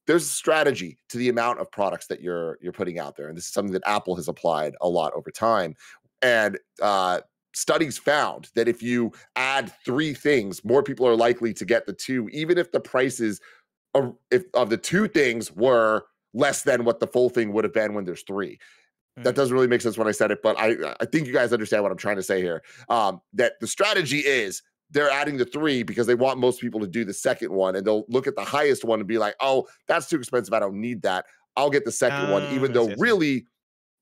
there's a strategy to the amount of products that you're you're putting out there, and this is something that Apple has applied a lot over time. And uh, studies found that if you add three things, more people are likely to get the two, even if the prices of, if, of the two things were less than what the full thing would have been when there's 3 mm-hmm. That doesn't really make sense when I said it, but I I think you guys understand what I'm trying to say here. Um, that the strategy is they're adding the three because they want most people to do the second one, and they'll look at the highest one and be like, "Oh, that's too expensive. I don't need that. I'll get the second one," even ah, though really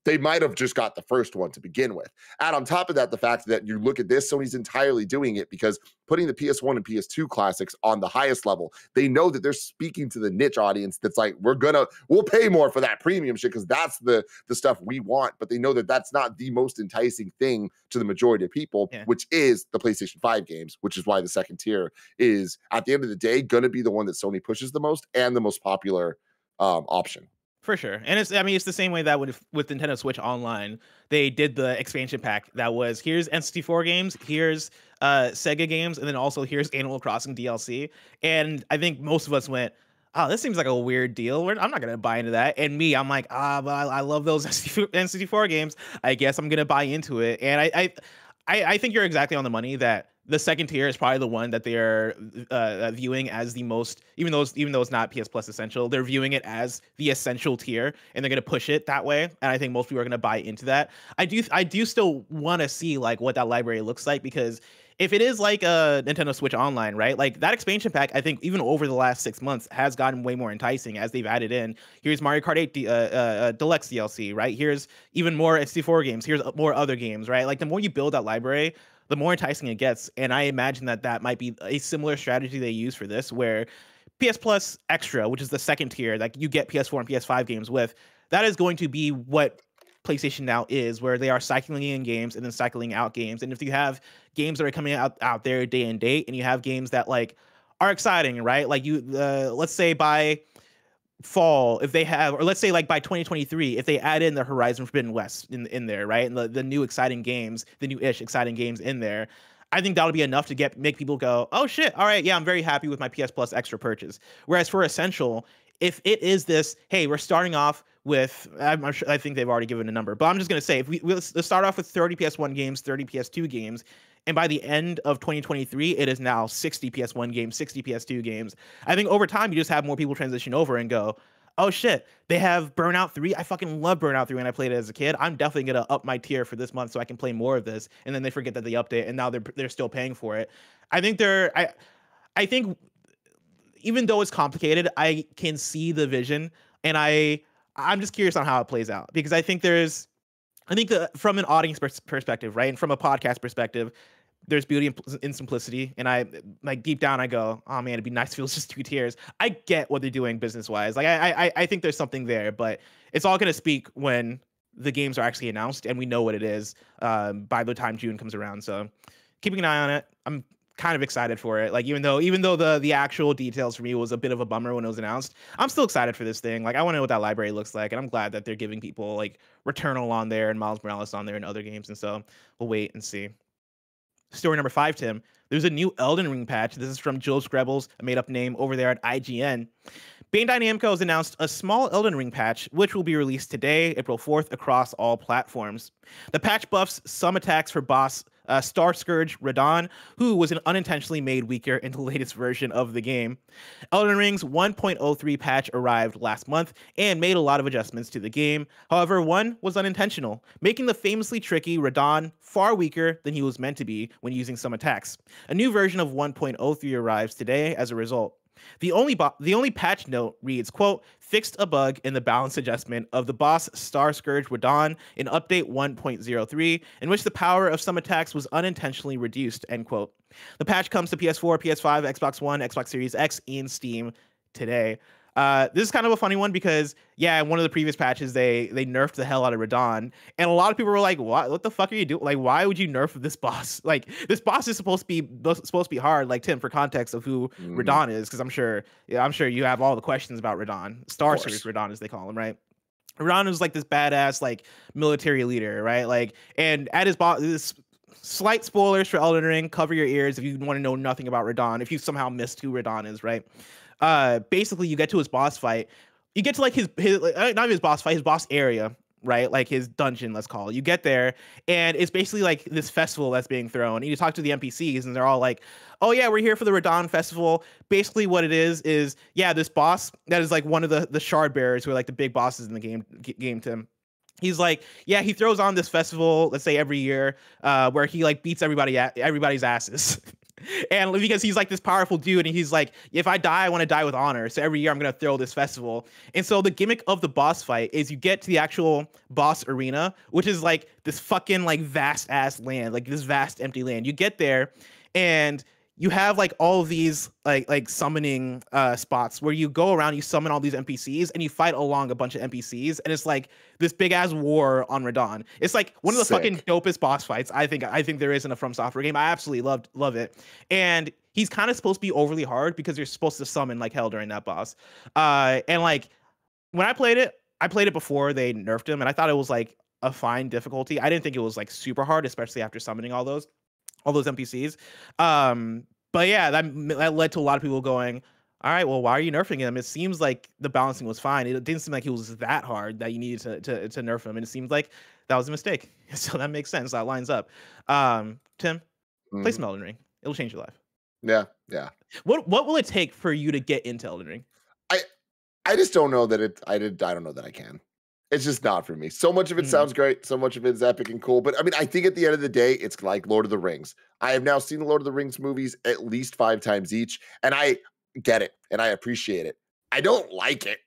they might have just got the first one to begin with. Add on top of that, the fact that you look at this, Sony's entirely doing it because putting the PS1 and PS2 classics on the highest level, they know that they're speaking to the niche audience that's like, we're gonna, we'll pay more for that premium shit because that's the the stuff we want. But they know that that's not the most enticing thing to the majority of people, yeah. which is the PlayStation 5 games, which is why the second tier is at the end of the day gonna be the one that Sony pushes the most and the most popular um, option. For sure. And it's I mean it's the same way that with with Nintendo Switch Online, they did the expansion pack that was here's N64 games, here's uh Sega games, and then also here's Animal Crossing DLC. And I think most of us went, oh, this seems like a weird deal. I'm not gonna buy into that. And me, I'm like, ah, but I, I love those N64 games. I guess I'm gonna buy into it. And I, I, I, I think you're exactly on the money that the second tier is probably the one that they're uh, uh, viewing as the most, even though it's, even though it's not PS Plus essential, they're viewing it as the essential tier, and they're going to push it that way. And I think most people are going to buy into that. I do I do still want to see like what that library looks like because if it is like a Nintendo Switch Online, right? Like that expansion pack, I think even over the last six months has gotten way more enticing as they've added in. Here's Mario Kart 8 uh, uh, uh, Deluxe DLC, right? Here's even more N64 games. Here's more other games, right? Like the more you build that library, the more enticing it gets. And I imagine that that might be a similar strategy they use for this, where PS Plus Extra, which is the second tier that you get PS4 and PS5 games with, that is going to be what PlayStation Now is, where they are cycling in games and then cycling out games. And if you have games that are coming out out there day and date, and you have games that like are exciting, right? Like you, uh, let's say by fall if they have or let's say like by 2023 if they add in the horizon forbidden west in in there right? And the, the new exciting games the new ish exciting games in there i think that'll be enough to get make people go oh shit all right yeah i'm very happy with my ps plus extra purchase. Whereas for essential if it is this hey we're starting off with I'm, sure I think they've already given a number, but I'm just gonna say if we let's, let's start off with 30 PS1 games, 30 PS2 games, and by the end of 2023, it is now 60 PS1 games, 60 PS2 games. I think over time, you just have more people transition over and go, oh shit, they have Burnout 3. I fucking love Burnout 3 when I played it as a kid. I'm definitely gonna up my tier for this month so I can play more of this. And then they forget that they update and now they're they're still paying for it. I think they're I I think even though it's complicated, I can see the vision and I I'm just curious on how it plays out because I think there's I think uh, from an audience pers- perspective, right, and from a podcast perspective, there's beauty in, in, simplicity. And I like deep down, I go, oh man, it'd be nice if it was just two tiers. I get what they're doing business wise. Like I, I, I think there's something there, but it's all gonna speak when the games are actually announced and we know what it is um, by the time June comes around. So keeping an eye on it. I'm kind of excited for it. Like even though even though the the actual details for me was a bit of a bummer when it was announced, I'm still excited for this thing. Like I want to know what that library looks like, and I'm glad that they're giving people like Returnal on there and Miles Morales on there and other games. And so we'll wait and see. Story number five, Tim. There's a new Elden Ring patch. This is from Joe Skrebels, a made up name over there at IGN. Bandai Namco has announced a small Elden Ring patch, which will be released today, April 4th, across all platforms. The patch buffs some attacks for boss uh, Star Scourge Radahn, who was unintentionally made weaker in the latest version of the game. Elden Ring's 1.03 patch arrived last month and made a lot of adjustments to the game. However, one was unintentional, making the famously tricky Radahn far weaker than he was meant to be when using some attacks. A new version of 1.03 arrives today as a result. The only bo- the only patch note reads, quote, fixed a bug in the balance adjustment of the boss Star Scourge Radahn in update 1.03, in which the power of some attacks was unintentionally reduced, end quote. The patch comes to PS4, PS5, Xbox One, Xbox Series X, and Steam today. Uh, this is kind of a funny one because yeah, in one of the previous patches they they nerfed the hell out of Radahn, and a lot of people were like, "What? What the fuck are you doing? Like, why would you nerf this boss? Like, this boss is supposed to be supposed to be hard." Like Tim, for context of who mm. Radahn is, because I'm sure yeah, I'm sure you have all the questions about Radahn, Star Scourge Radahn as they call him, right? Radahn is like this badass like military leader, right? Like, and at his boss, this slight spoilers for Elden Ring. Cover your ears if you want to know nothing about Radahn. If you somehow missed who Radahn is, right? Uh, basically you get to his boss fight. You get to like his his uh, not his boss fight, his boss area, right? Like his dungeon, let's call it. You get there, and it's basically like this festival that's being thrown. And you talk to the NPCs, and they're all like, "Oh yeah, we're here for the Radahn festival." Basically, what it is is yeah, this boss that is like one of the the shard bearers, who are like the big bosses in the game game. Tim. He's like, yeah, he throws on this festival, let's say every year, uh, where he like beats everybody at everybody's asses. and because he's like this powerful dude and he's like if i die i want to die with honor. So every year i'm going to throw this festival. And so the gimmick of the boss fight is you get to the actual boss arena which is like this fucking like vast ass land like this vast empty land. You get there and you have like all of these like like summoning uh spots where you go around you summon all these npcs and you fight along a bunch of npcs and it's like this big ass war on Radahn. It's like one of the Sick. fucking dopest boss fights i think i think there is in a from software game. I absolutely loved love it. And he's kind of supposed to be overly hard because you're supposed to summon like hell during that boss. Uh and like when i played it i played it before they nerfed him and i thought it was like a fine difficulty. I didn't think it was like super hard especially after summoning all those all those NPCs. Um, but yeah, that that led to a lot of people going, all right, well, why are you nerfing him? It seems like the balancing was fine. It didn't seem like he was that hard that you needed to to, to nerf him, and it seems like that was a mistake. So that makes sense. That lines up. Um, Tim, mm-hmm. play some Elden Ring. It'll change your life. Yeah, yeah. What what will it take for you to get into Elden Ring? I I just don't know that it. I did. I don't know that I can it's just not for me. So much of it mm. sounds great, so much of it is epic and cool. But I mean, I think at the end of the day, it's like Lord of the Rings. I have now seen the Lord of the Rings movies at least five times each, and I get it and I appreciate it. I don't like it.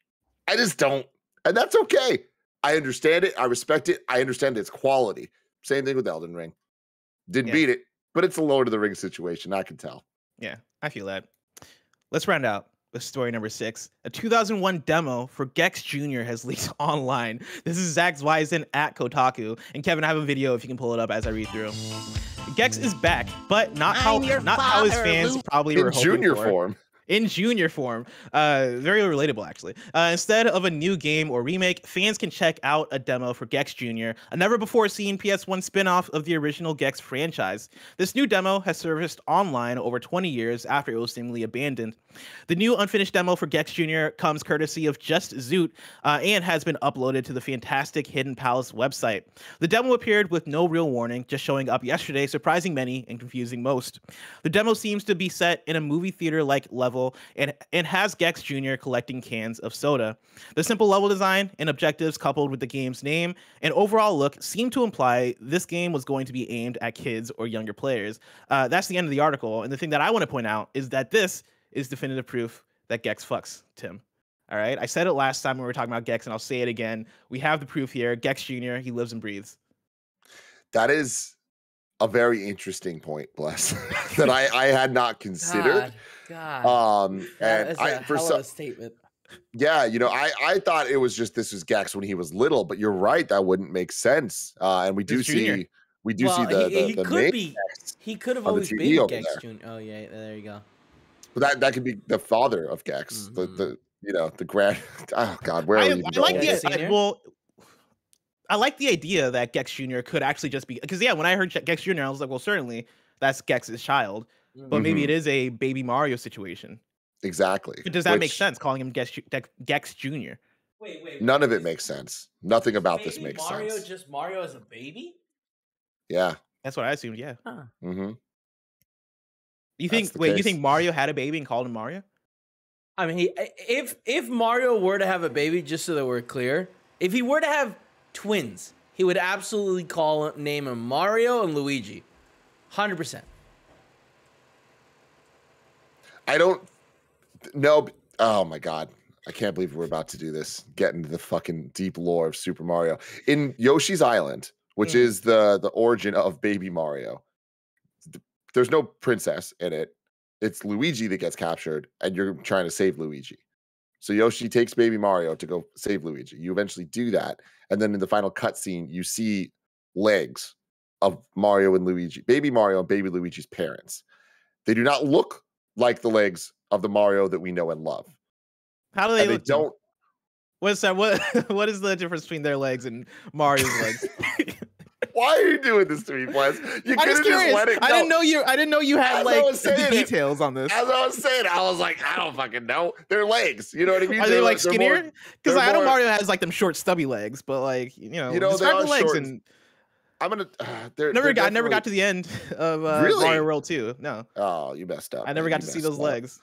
I just don't. And that's okay. I understand it. I respect it. I understand its quality. Same thing with Elden Ring. Didn't yeah. beat it, but it's a Lord of the Rings situation. I can tell. Yeah, I feel that. Let's round out with story number six. A 2001 demo for Gex Jr. has leaked online. This is Zack Zweizen at Kotaku. And Kevin, I have a video if you can pull it up as I read through. Gex is back, but not how not how his fans probably in were junior for. form. In junior form. Uh, very relatable, actually. Uh, instead of a new game or remake, fans can check out a demo for Gex Jr., a never before seen PS1 spin off of the original Gex franchise. This new demo has surfaced online over 20 years after it was seemingly abandoned. The new unfinished demo for Gex Jr. comes courtesy of Just Zoot uh, and has been uploaded to the fantastic Hidden Palace website. The demo appeared with no real warning, just showing up yesterday, surprising many and confusing most. The demo seems to be set in a movie theater like level and, and has Gex Jr. collecting cans of soda. The simple level design and objectives, coupled with the game's name and overall look, seem to imply this game was going to be aimed at kids or younger players. Uh, that's the end of the article. And the thing that I want to point out is that this is definitive proof that Gex fucks Tim. All right. I said it last time when we were talking about Gex, and I'll say it again. We have the proof here. Gex Jr., he lives and breathes. That is a very interesting point, bless, that I, I had not considered. God, God. Um, and that I, for some statement. Yeah, you know, I I thought it was just this was Gex when he was little, but you're right, that wouldn't make sense. Uh, and we do see we do well, see the, he, the, he the could be he could have always been Gex Jr. Oh yeah, there you go. But that that could be the father of Gex, mm-hmm. the the you know the grand. Oh God, where I, are you? I like the I, well. I like the idea that Gex Jr. could actually just be because yeah, when I heard Gex Jr., I was like, well, certainly that's Gex's child, but mm-hmm. maybe it is a baby Mario situation. Exactly. But does that Which, make sense? Calling him Gex, Gex Jr. Wait, wait, wait. None of it makes sense. Nothing about this makes Mario, sense. Mario just Mario as a baby. Yeah. That's what I assumed. Yeah. Huh. Mm-hmm. You think? Wait, case. you think Mario had a baby and called him Mario? I mean, he, if if Mario were to have a baby, just so that we're clear, if he were to have twins, he would absolutely call name him Mario and Luigi, hundred percent. I don't know. Oh my god. I can't believe we're about to do this. Get into the fucking deep lore of Super Mario. In Yoshi's Island, which mm. is the the origin of Baby Mario, there's no princess in it. It's Luigi that gets captured, and you're trying to save Luigi. So Yoshi takes baby Mario to go save Luigi. You eventually do that. And then in the final cutscene, you see legs of Mario and Luigi, baby Mario and baby Luigi's parents. They do not look like the legs of the Mario that we know and love. How do they, and they don't What's that? What what is the difference between their legs and Mario's legs? Why are you doing this to me, Wes? You could have just let it go. I didn't know you. I didn't know you had As like the details on this. As I was saying, I was like, I don't fucking know. Their legs. You know what I mean? Are they like skinnier? Because I know Mario has like them short, stubby legs, but like you know, you know describe the legs and. I'm gonna. Uh, they're, never they're got. Never got to the end of uh, really? Mario World 2. No. Oh, you messed up. I never man. got you to see those up. legs.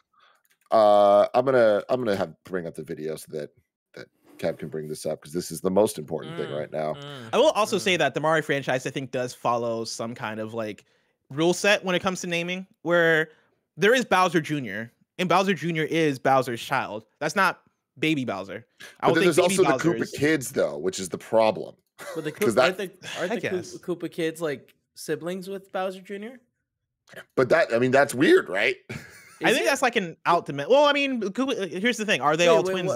Uh, I'm gonna. I'm gonna have bring up the video so that that Kev can bring this up because this is the most important mm, thing right now. Mm, I will also mm. say that the Mario franchise, I think, does follow some kind of like rule set when it comes to naming, where there is Bowser Jr. and Bowser Jr. is Bowser's child. That's not baby Bowser. I but then there's also Bowser the Koopa kids, though, which is the problem. But the Koopa, that, aren't the, aren't the Koopa, Koopa kids like siblings with Bowser Jr.? But that, I mean, that's weird, right? I think it? that's like an ultimate. Well, I mean, uh, here's the thing: are they wait, all wait, twins?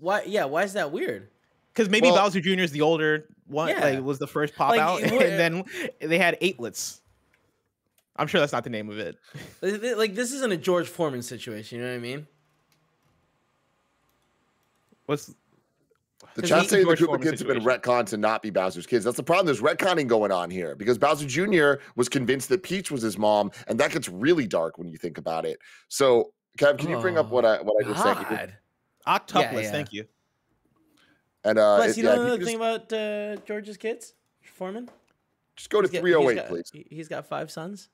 What? Why? Yeah, why is that weird? Because maybe well, Bowser Jr. is the older one. Yeah. Like, was the first pop like, out, and then they had eightlets. I'm sure that's not the name of it. Like this isn't a George Foreman situation. You know what I mean? What's the chat saying the Koopa kids have been retconned to not be Bowser's kids. That's the problem. There's retconning going on here because Bowser Jr. was convinced that Peach was his mom, and that gets really dark when you think about it. So, Kev, can you bring up what I what I just God. said? Octuplets, yeah, yeah. thank you. And uh, Plus, you yeah, know the thing about uh, George's kids, Foreman. Just go to he's 308, got, please. He's got five sons,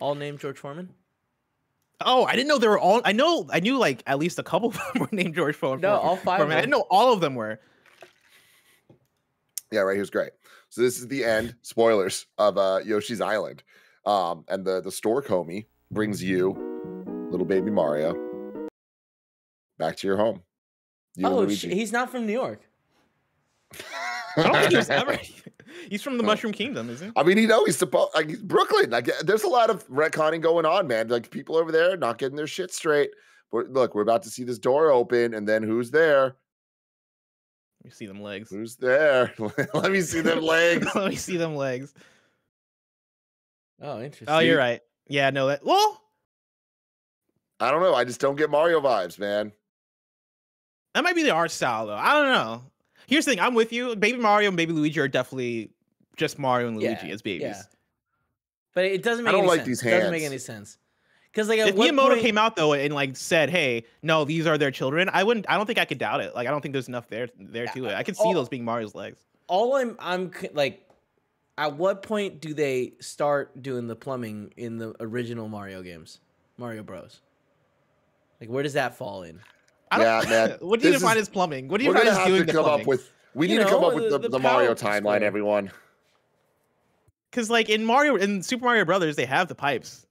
all named George Foreman. Oh, I didn't know they were all. I know. I knew like at least a couple of them were named George Foreman. No, all five. Foreman. I didn't know all of them were. Yeah, right. He was great. So this is the end. Spoilers of uh, Yoshi's Island, um, and the the stork homie brings you, little baby Mario, back to your home. You oh, he's not from New York. I don't think he's ever. He's from the Mushroom Kingdom, isn't he? I mean, you know, he's supposed like he's Brooklyn. Like, there's a lot of retconning going on, man. Like people over there not getting their shit straight. But look, we're about to see this door open, and then who's there? Let me see them legs. Who's there? Let me see them legs. Let me see them legs. Oh, oh interesting. Oh, you're right. Yeah, no, that well, I don't know. I just don't get Mario vibes, man. That might be the art style, though. I don't know. Here's the thing: I'm with you. Baby Mario and Baby Luigi are definitely just Mario and Luigi yeah, as babies. Yeah. But it doesn't make. I don't like sense. these hands. It doesn't make any sense. Because like, if Miyamoto point... came out though and like said, "Hey, no, these are their children," I wouldn't. I don't think I could doubt it. Like, I don't think there's enough there there to it. I could see all, those being Mario's legs. All I'm, I'm like, at what point do they start doing the plumbing in the original Mario games, Mario Bros? Like, where does that fall in? I don't, yeah, man. what do you define as plumbing? What do you define as doing the plumbing? Up with, we you need know, to come up with the, the, the Mario timeline, everyone. Because like in Mario, in Super Mario Brothers, they have the pipes.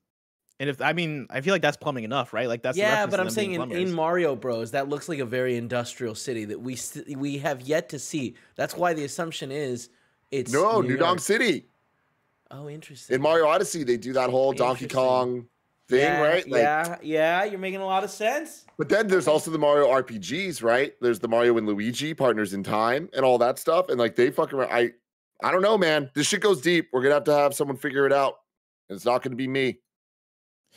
And if I mean, I feel like that's plumbing enough, right? Like that's yeah. But I'm saying in, in, Mario Bros, that looks like a very industrial city that we st- we have yet to see. That's why the assumption is it's no New, New Donk City. Oh, interesting. In Mario Odyssey, they do that whole Donkey Kong thing, yeah, right? Like, yeah, yeah. You're making a lot of sense. But then there's also the Mario RPGs, right? There's the Mario and Luigi Partners in Time and all that stuff, and like they fucking. I I don't know, man. This shit goes deep. We're gonna have to have someone figure it out. It's not gonna be me.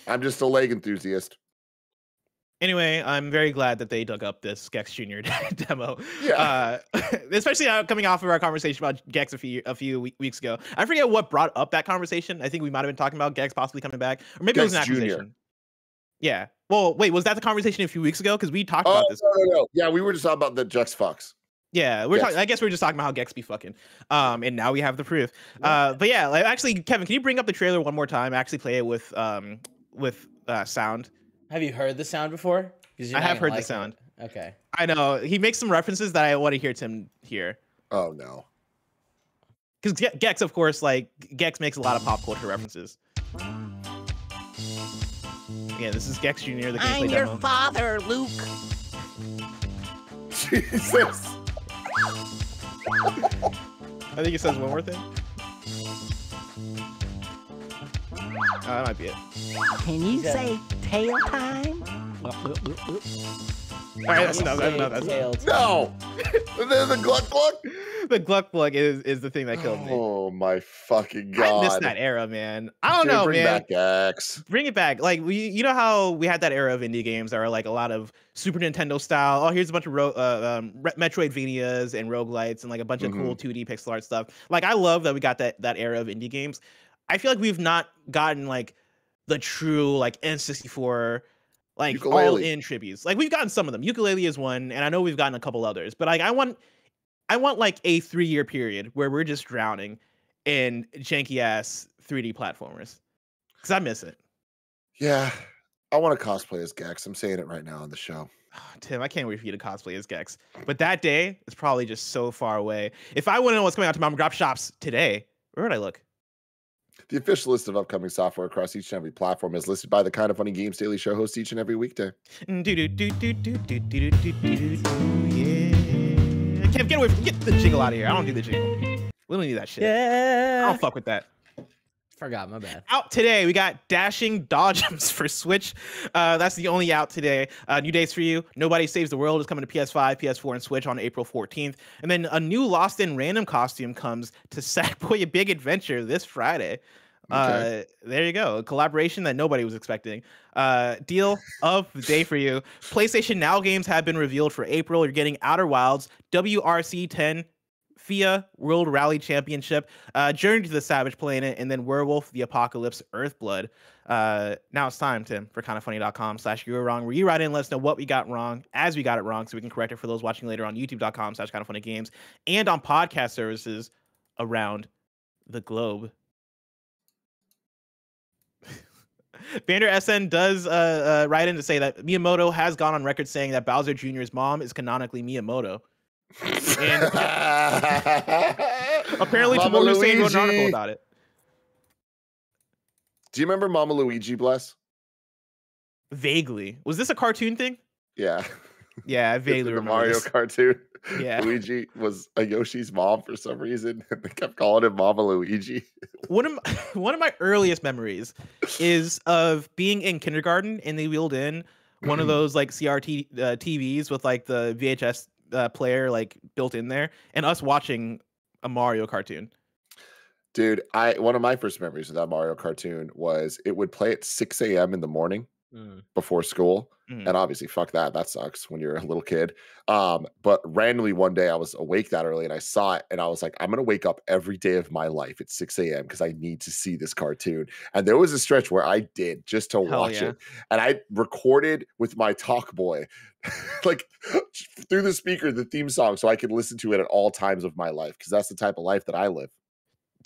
I'm just a leg enthusiast. Anyway, I'm very glad that they dug up this Gex Jr. demo. Yeah. Uh, especially uh, coming off of our conversation about Gex a few a few weeks ago. I forget what brought up that conversation. I think we might have been talking about Gex possibly coming back, or maybe Gex it was an acquisition. Jr. Yeah. Well, wait, was that the conversation a few weeks ago? Because we talked oh, about this. No, no, no. Yeah, we were just talking about the Gex Fox. Yeah, we're talking. I guess we are just talking about how Gex be fucking. Um, and now we have the proof. Uh, but yeah, like actually, Kevin, can you bring up the trailer one more time? Actually, play it with um with uh sound. Have you heard the sound before? I have heard like the sound. It. Okay. I know he makes some references that I want to hear Tim hear. Oh no. Because Gex, of course, like Gex makes a lot of pop culture references. Yeah, this is Gex Jr. The I'm your demo. father, Luke. Jesus. I think he says one more thing. Oh, that might be it. Can you say tail time? All right, that's enough. That's enough. That's enough. No, the, the Gluck Gluck. The Gluck Gluck is is the thing that killed me. Oh my fucking god! I miss that era, man. I don't know, bring man. Bring back X. Bring it back. Like we, you know how we had that era of indie games that are like a lot of Super Nintendo style. Oh, here's a bunch of ro- uh, um, Metroidvanias and roguelites and like a bunch mm-hmm. of cool 2D pixel art stuff. Like I love that we got that that era of indie games. I feel like we've not gotten like the true like N64 like all in tributes. Like we've gotten some of them. Yooka-Laylee is one, and I know we've gotten a couple others. But like I want, I want like a three year period where we're just drowning in janky ass 3D platformers because I miss it. Yeah, I want to cosplay as Gex. I'm saying it right now on the show. Oh, Tim, I can't wait for you to cosplay as Gex. But that day is probably just so far away. If I want to know what's coming out to mom and grab shops today, where would I look? The official list of upcoming software across each and every platform is listed by the Kind of Funny Games Daily Show host each and every weekday. Yeah. Kev, get away from get the jingle out of here. I don't do the jingle. We don't need that shit. Yeah. I don't fuck with that. Forgot, my bad. Out today, we got Dashing Dodgems for Switch. Uh, that's the only out today. Uh, new days for you. Nobody Saves the World is coming to PS5, PS4, and Switch on April 14th. And then a new Lost in Random costume comes to Sackboy A Big Adventure this Friday. Okay. Uh, there you go. A collaboration that nobody was expecting. Uh, deal of the day for you. PlayStation Now games have been revealed for April. You're getting Outer Wilds, WRC 10 FIA World Rally Championship, uh, Journey to the Savage Planet, and then Werewolf the Apocalypse Earthblood. Uh, now it's time, Tim, for kindafunny.com slash you were wrong, where you write in and let us know what we got wrong as we got it wrong so we can correct it for those watching later on youtube.com slash kindafunnygames and on podcast services around the globe. Vander SN does uh, uh, write in to say that Miyamoto has gone on record saying that Bowser Jr.'s mom is canonically Miyamoto. And apparently, Mama Tomoko Luigi. wrote an article about it. Do you remember Mama Luigi Bless? Vaguely. Was this a cartoon thing? Yeah. Yeah, I vaguely remember. Mario this. cartoon. Yeah. Luigi was a Yoshi's mom for some reason. And they kept calling him Mama Luigi. one of my, one of my earliest memories is of being in kindergarten and they wheeled in one of those like CRT uh, TVs with like the VHS uh, player like built in there, and us watching a Mario cartoon. Dude, I one of my first memories of that Mario cartoon was it would play at 6 a.m. in the morning mm. before school. Mm. And obviously, fuck that. That sucks when you're a little kid. Um, but randomly one day I was awake that early and I saw it and I was like, I'm gonna wake up every day of my life at 6 a.m. because I need to see this cartoon. And there was a stretch where I did just to Hell watch yeah. it. And I recorded with my talk boy, like through the speaker, the theme song, so I could listen to it at all times of my life because that's the type of life that I live.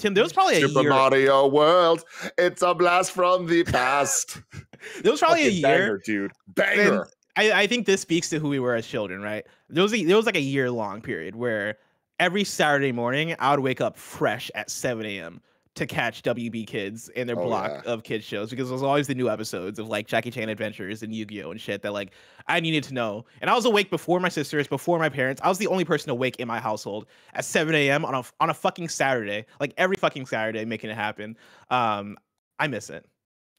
Tim, there was probably a Super year. Mario World. It's a blast from the past. there was probably a year, banger, dude. Banger. I, I think this speaks to who we were as children, right? There was a, there was like a year long period where every Saturday morning I would wake up fresh at 7 a.m to catch WB Kids and their oh, block yeah. of kids shows because there's always the new episodes of like Jackie Chan Adventures and Yu-Gi-Oh and shit that like I needed to know. And I was awake before my sisters, before my parents. I was the only person awake in my household at 7 a.m. on a on a fucking Saturday, like every fucking Saturday, making it happen. Um, I miss it.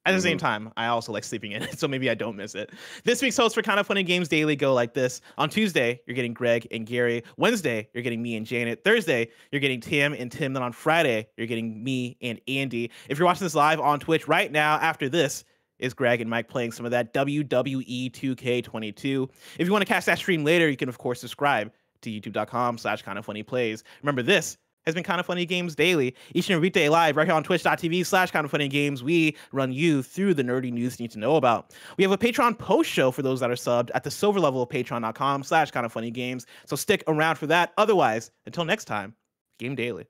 At the mm-hmm. same time, I also like sleeping in it, so maybe I don't miss it. This week's hosts for Kinda Funny Games Daily go like this. On Tuesday, you're getting Greg and Gary. Wednesday, you're getting me and Janet. Thursday, you're getting Tim and Tim. Then on Friday, you're getting me and Andy. If you're watching this live on Twitch right now, after this, is Greg and Mike playing some of that WWE 2K22. If you want to catch that stream later, you can of course subscribe to youtube.com slash kindafunnyplays. Remember this has been Kinda Funny Games Daily. Each and every weekday live right here on twitch.tv slash kindafunnygames. We run you through the nerdy news you need to know about. We have a Patreon post show for those that are subbed at the silver level of patreon.com slash kindafunnygames. So stick around for that. Otherwise, until next time, Game Daily.